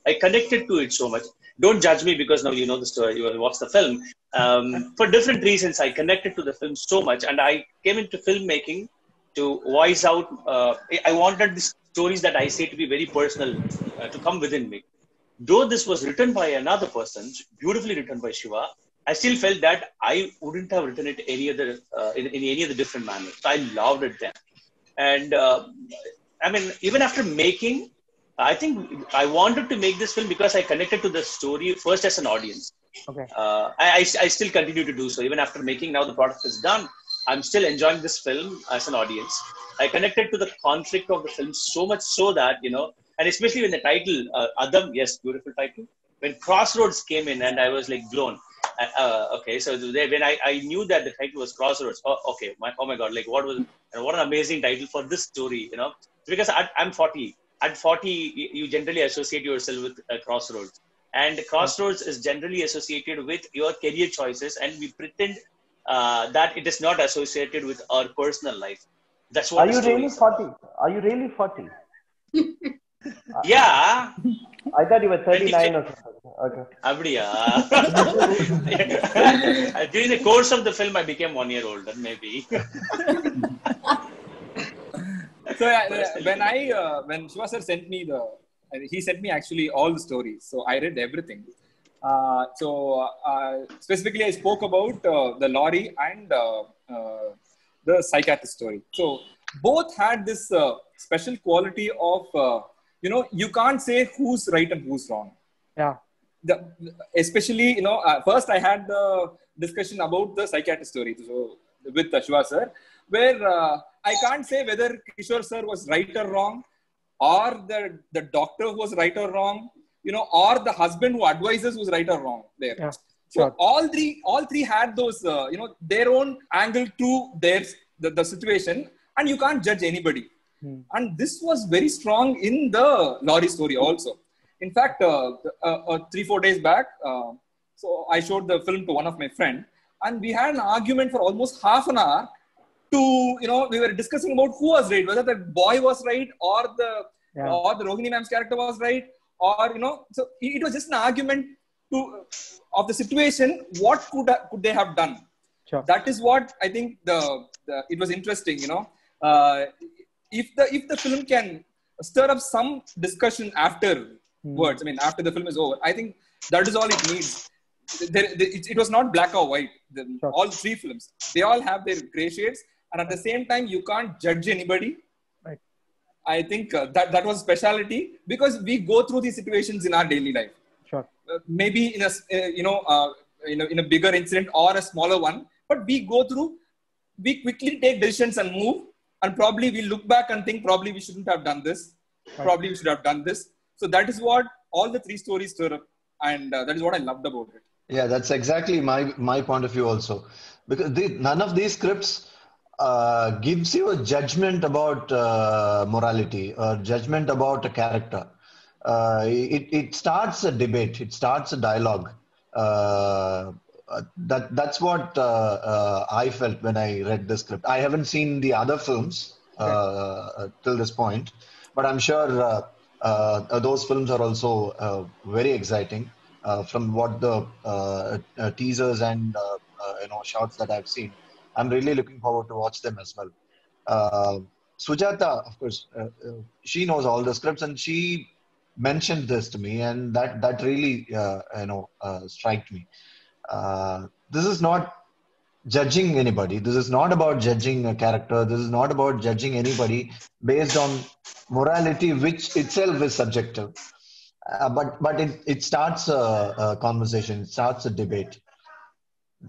i connected to it so much don't judge me because now you know the story, you watched the film. Um, for different reasons, I connected to the film so much, and I came into filmmaking to voice out. Uh, I wanted the stories that I say to be very personal, uh, to come within me. Though this was written by another person, beautifully written by Shiva, I still felt that I wouldn't have written it any other uh, in, in, any other different manner. So I loved it then, and uh, I mean, even after making, I think I wanted to make this film because I connected to the story first as an audience. Okay. Uh, I, I, still continue to do so. Even after making now the product is done, I'm still enjoying this film as an audience. I connected to the conflict of the film so much so that, you know, and especially when the title, uh, Addham, yes, beautiful title. When Crossroads came in and I was like blown. Uh okay, so they, when I, I knew that the title was Crossroads, oh, okay, my, oh my God, like what was, what an amazing title for this story, you know, because I, I'm 40 at 40 you generally associate yourself with a crossroads and crossroads is generally associated with your career choices and we pretend uh, that it is not associated with our personal life. That's what Are the you story really is about. 40? Are you really 40? Yeah, I thought you were 39 or something. Okay. அப்படியா during the course of the film I became one year older maybe So when I uh, when Shiva sir sent me the uh, he sent me actually all the stories. So I read everything. Uh, so uh, specifically, I spoke about uh, the lorry and uh, uh, the psychiatrist story. So both had this uh, special quality of uh, you know you can't say who's right and who's wrong. Yeah. The, especially you know uh, first I had the discussion about the psychiatrist story. So with uh, Shiva sir, where uh, I can't say whether Kishore sir was right or wrong, or the the doctor who was right or wrong, you know, or the husband who advises was right or wrong there. Yeah, So sure. all three all three had those uh, you know their own angle to their the, the situation, and you can't judge anybody. Hmm. And this was very strong in the lorry story also. In fact, uh, uh, uh, three four days back, uh, so I showed the film to one of my friend, and we had an argument for almost half an hour. To you know, we were discussing about who was right, whether the boy was right or the Yeah. or the Rohini ma'am's character was right, or you know, so it was just an argument to of the situation. What could could they have done? Sure. That is what I think the, the it was interesting. You know, uh, if the if the film can stir up some discussion afterwards, I mean, after the film is over, I think that is all it needs. There, there, it, it was not black or white. The, Sure. All three films, they all have their gray shades, and at the same time, you can't judge anybody. Right. I think uh, that that was speciality because we go through these situations in our daily life Sure. uh, maybe in a s- uh, you know uh, in, a, in a bigger incident or a smaller one but we go through we quickly take decisions and move and probably we look back and think probably we shouldn't have done this probably we should have done this so that is what all the three stories stir up and uh, that is what i loved about it Yeah, that's exactly my my point of view also, because the, none of these scripts uh, gives you a judgment about uh, morality or judgment about a character. Uh, it it starts a debate. It starts a dialogue. Uh, that that's what uh, uh, I felt when I read the script. I haven't seen the other films till this point, but I'm sure uh, uh, those films are also uh, very exciting. Uh, from what the uh, uh, teasers and you know shots that I've seen, I'm really looking forward to watch them as well. Uh, Sujata, of course, uh, uh, she knows all the scripts, and she mentioned this to me, and that that really uh, you know uh, struck me. Uh, this is not judging anybody. This is not about judging a character. This is not about judging anybody based on morality, which itself is subjective. Uh, but but it, it starts a, a conversation. It starts a debate.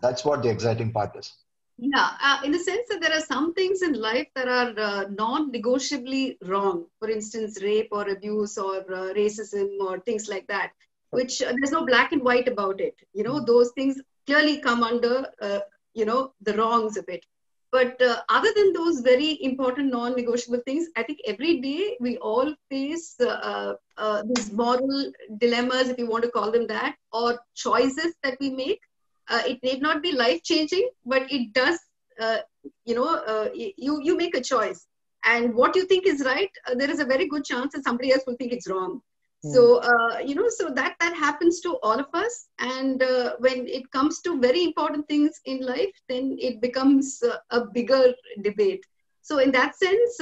That's what the exciting part is. Yeah, uh, in the sense that there are some things in life that are uh, non-negotiably wrong. For instance, rape or abuse or uh, racism or things like that, which uh, there's no black and white about it. You know, those things clearly come under, uh, you know, the wrongs of it. But uh, other than those very important non-negotiable things, I think every day we all face these moral dilemmas, if you want to call them that, or choices that we make uh, it need not be life changing but it does uh, you know uh, you you make a choice. And what you think is right uh, there is a very good chance that somebody else will think it's wrong. So uh, you know so that that happens to all of us. And uh, when it comes to very important things in life then it becomes uh, a bigger debate. So in that sense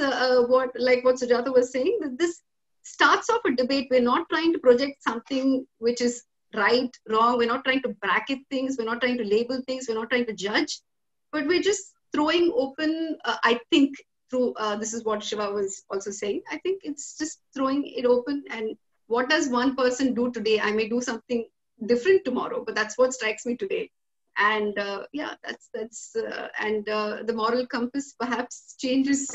what like what sujata was saying that this starts off a debate. We're not trying to project something which is right, wrong. We're not trying to bracket things. We're not trying to label things. We're not trying to judge. But we're just throwing open, uh, I think, through uh, this is what Shiva was also saying. I think it's just throwing it open. And what does one person do today? I may do something different tomorrow, but that's what strikes me today. And uh, yeah, that's that's uh, and uh, the moral compass perhaps changes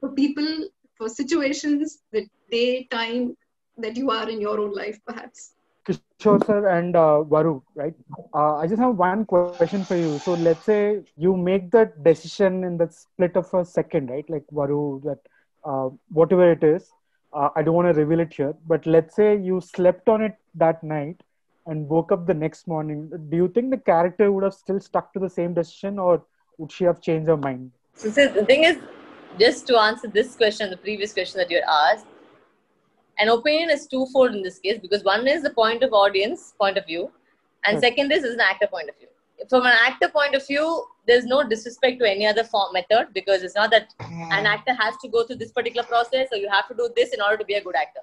for people, for situations, the day, time that you are in your own life, perhaps. Kishore sir and uh, Varu, right? Uh, I just have one question for you. So let's say you make that decision in the split of a second, right? Like Varu, that uh, whatever it is, uh, I don't want to reveal it here, but let's say you slept on it that night and woke up the next morning, do you think the character would have still stuck to the same decision, or would she have changed her mind? So, so the thing is, just to answer this question, the previous question that you had asked, an opinion is twofold in this case because one is the point of audience point of view, and Hmm. second is, is an actor point of view. From an actor point of view, there's no disrespect to any other form method because it's not that hmm. an actor has to go through this particular process or you have to do this in order to be a good actor.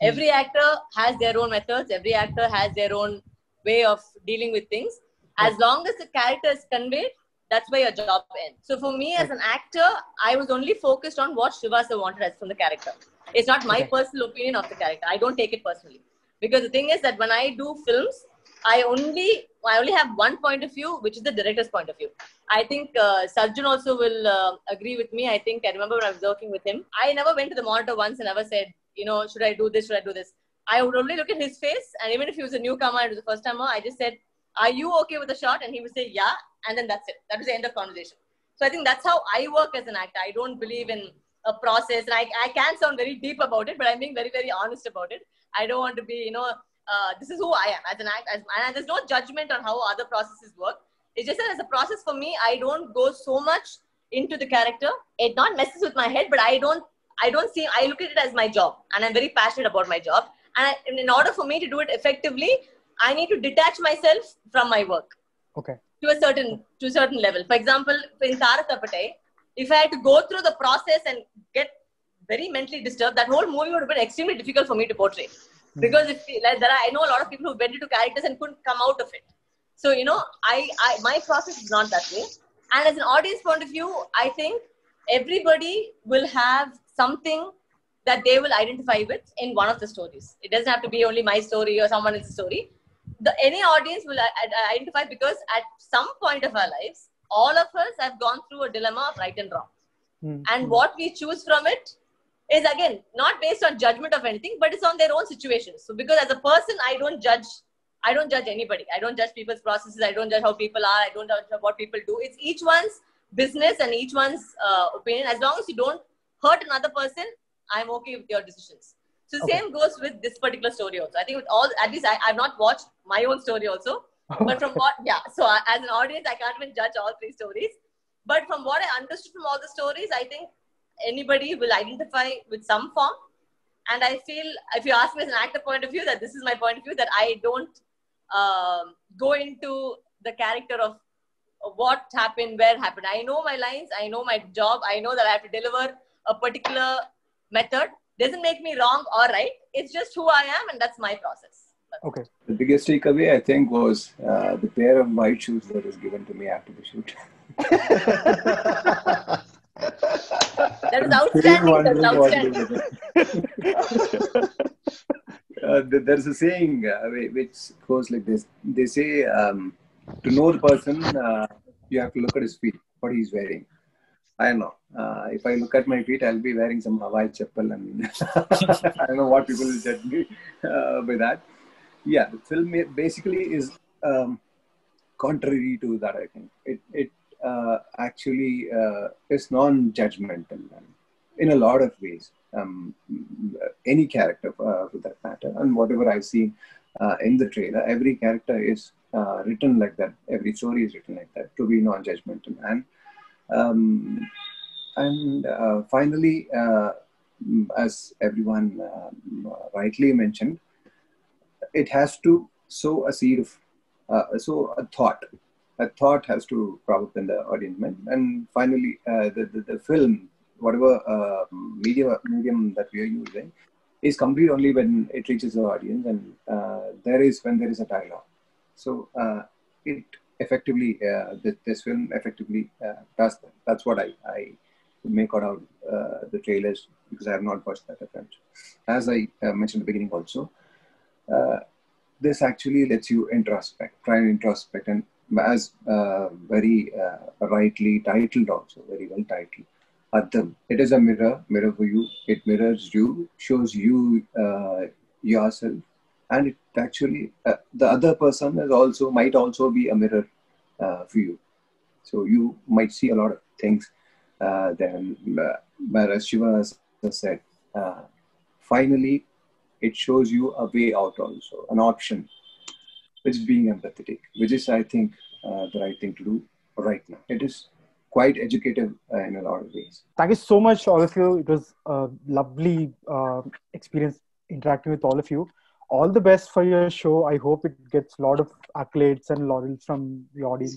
Hmm. Every actor has their own methods. Every actor has their own way of dealing with things. Hmm. As long as the character is conveyed, that's where your job ends. So for me as an actor, I was only focused on what Shivasa wanted as from the character. It's not my Okay. personal opinion of the character. I don't take it personally. Because the thing is that when I do films, I only I only have one point of view, which is the director's point of view. I think uh, Sarjun also will uh, agree with me. I think I remember when I was working with him. I never went to the monitor once and never said, you know, should I do this? Should I do this? I would only look at his face, and even if he was a newcomer, it was the first timer. I just said, "Are you okay with the shot?" And he would say, "Yeah," and then that's it. That was the end of conversation. So I think that's how I work as an actor. I don't believe in a process, and I, I can sound very deep about it, but I'm being very very honest about it. I don't want to be, you know, uh, this is who I am as an actor. And there's no judgment on how other processes work. It's just that as a process for me, I don't go so much into the character. It not messes with my head, but I don't I don't see I look at it as my job, and I'm very passionate about my job. And in order for me to do it effectively, I need to detach myself from my work Okay. to a certain to a certain level. For example, in Tharai Thappattai, if I had to go through the process and get very mentally disturbed, that whole movie would have been extremely difficult for me to portray. Hmm. Because if like there are, I know a lot of people who went into characters and couldn't come out of it. So you know, I, I my process is not that way. And as an audience point of view, I think everybody will have something that they will identify with in one of the stories. It doesn't have to be only my story or someone else's story. The, any audience will i- i- identify because at some point of our lives, all of us have gone through a dilemma of right and wrong. Hmm. And what we choose from it is again not based on judgment of anything, but it's on their own situations. So because as a person, I don't judge. I don't judge anybody. I don't judge people's processes. I don't judge how people are. I don't judge what people do. It's each one's business and each one's uh, opinion. As long as you don't hurt another person, I'm okay with your decisions. So Okay. same goes with this particular story also. I think with all, at least I, I've not watched my own story also. But from what, yeah, so I, as an audience, I can't even judge all three stories. But from what I understood from all the stories, I think anybody will identify with some form. And I feel, if you ask me as an actor point of view, that this is my point of view, that I don't um, go into the character of what happened, where happened. I know my lines, I know my job, I know that I have to deliver a particular method. Doesn't make me wrong or right. It's just who I am, and that's my process. Okay. The biggest takeaway, I think, was uh, the pair of white shoes that was given to me after the shoot. That is I'm outstanding. That's outstanding. uh, there's a saying uh, which goes like this. They say um, to know the person, uh, you have to look at his feet, what he's wearing. I don't know. Uh, if I look at my feet, I'll be wearing some Hawaii chappal, and I don't know what people will judge me uh, by that. Yeah, the film basically is um, contrary to that. I think it it uh, actually uh, is non-judgmental in a lot of ways. Um, any character, uh, for that matter, and whatever I've seen uh, in the trailer, every character is written like that. Every story is written like that to be non-judgmental and um, and uh, finally, uh, mm, as everyone um, rightly mentioned, it has to sow a seed of, uh, sow a thought. A thought has to up in the audience. And finally, uh, the, the, the film, whatever uh, media, medium that we are using, is complete only when it reaches the audience and uh, there is when there is a dialogue. So uh, it effectively, uh, this, this film effectively uh, does that. That's what I, I make out uh, the trailers because I have not watched that attempt. As I uh, mentioned at the beginning also, uh, this actually lets you introspect, try and introspect, and as uh, very uh, rightly titled, also very well titled, Addham. It is a mirror, mirror for you. It mirrors you, shows you uh, yourself, and it actually the other person is also might also be a mirror for you. So you might see a lot of things. Uh, then, uh, whereas Siva said, uh, finally, it shows you a way out also, an option. which is being empathetic, which is, I think, uh, the right thing to do right now. It is quite educative uh, in a lot of ways. Thank you so much, all of you. It was a lovely uh, experience interacting with all of you. All the best for your show. I hope it gets a lot of accolades and laurels from the audience.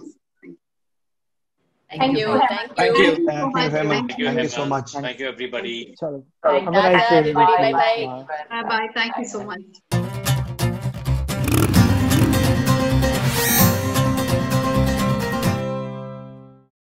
Thank, you. Thank you. Thank you. Thank you, Hemanth. Thank you, Thank so much. Thank you, everybody. Chalo. Bye. Have a nice day. everybody. Bye-bye. Bye bye. Thank you so much.